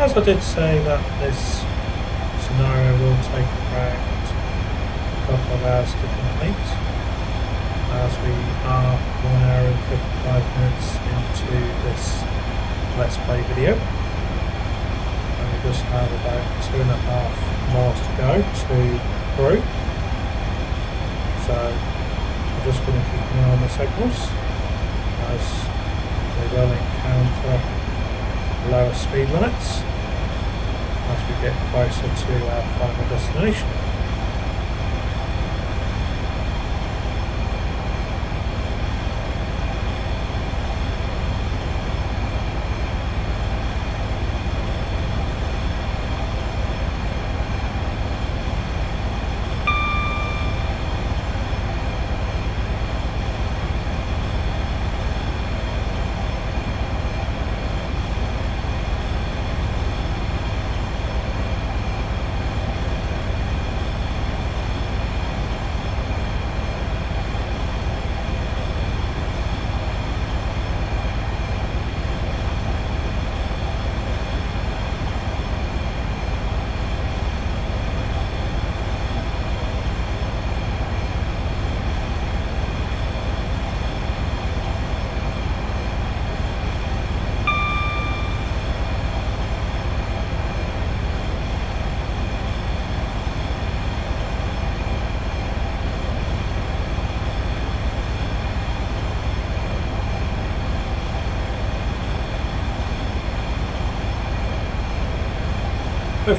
As I did say that this scenario will take around a couple of hours to complete as we are 1 hour and 55 minutes into this Let's Play video and we just have about two and a half miles to go to Crewe so I'm just going to keep an eye on the signals as they will encounter lower speed limits as we get closer to our final destination.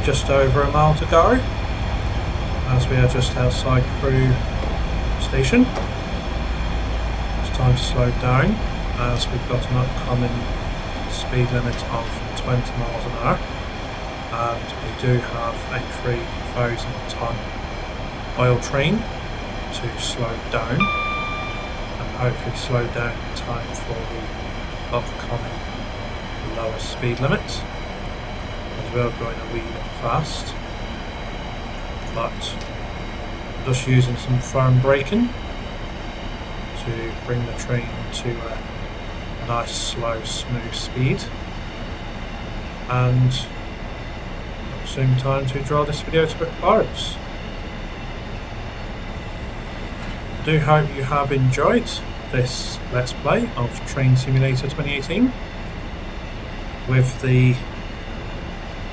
Just over a mile to go, as we are just outside Crewe station. It's time to slow down as we've got an upcoming speed limit of 20 miles an hour and we do have a 3000 ton oil train to slow down and hopefully slow down in time for the upcoming lower speed limit well going a wee bit fast but just using some firm braking to bring the train to a nice slow smooth speed and soon time to draw this video to a close. I do hope you have enjoyed this Let's Play of Train Simulator 2018 with the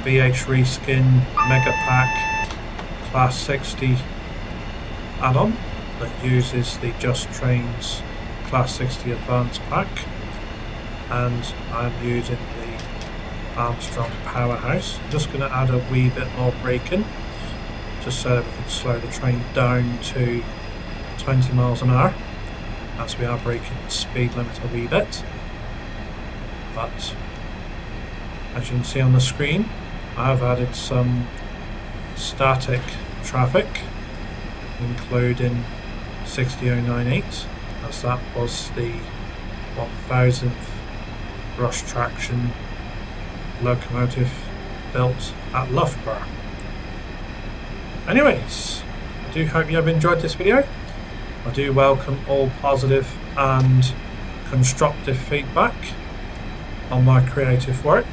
BH Reskin Mega Pack Class 60 add-on that uses the Just Trains Class 60 Advance Pack and I'm using the Armstrong Powerhouse. I'm just going to add a wee bit more braking just so that we can slow the train down to 20 miles an hour as we are breaking the speed limit a wee bit but as you can see on the screen I've added some static traffic including 60098 as that was the 1000th Brush Traction locomotive built at Loughborough. Anyways, I do hope you have enjoyed this video. I do welcome all positive and constructive feedback on my creative work.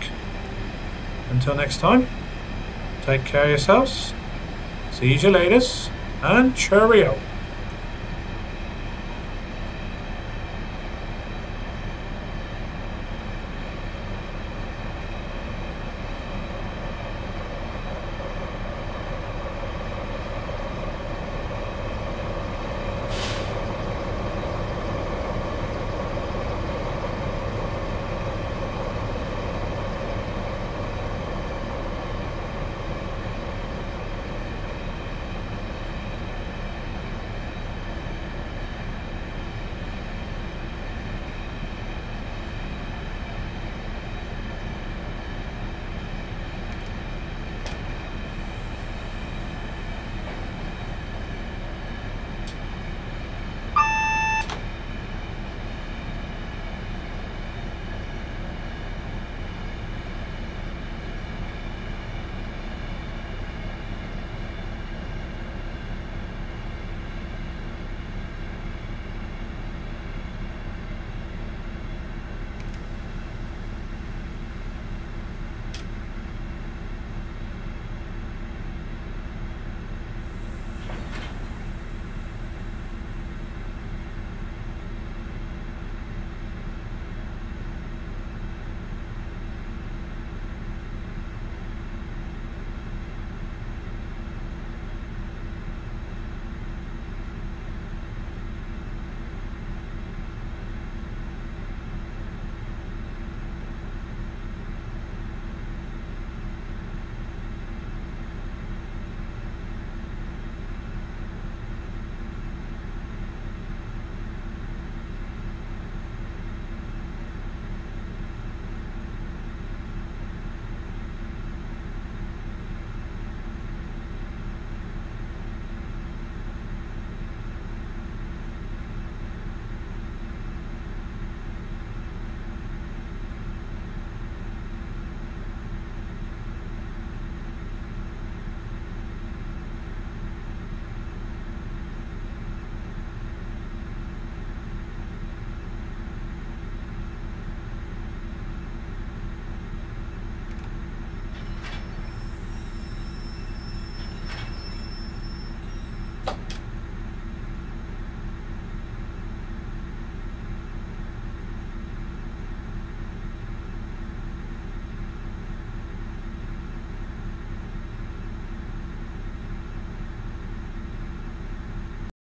Until next time, take care of yourselves, see you later, and cheerio.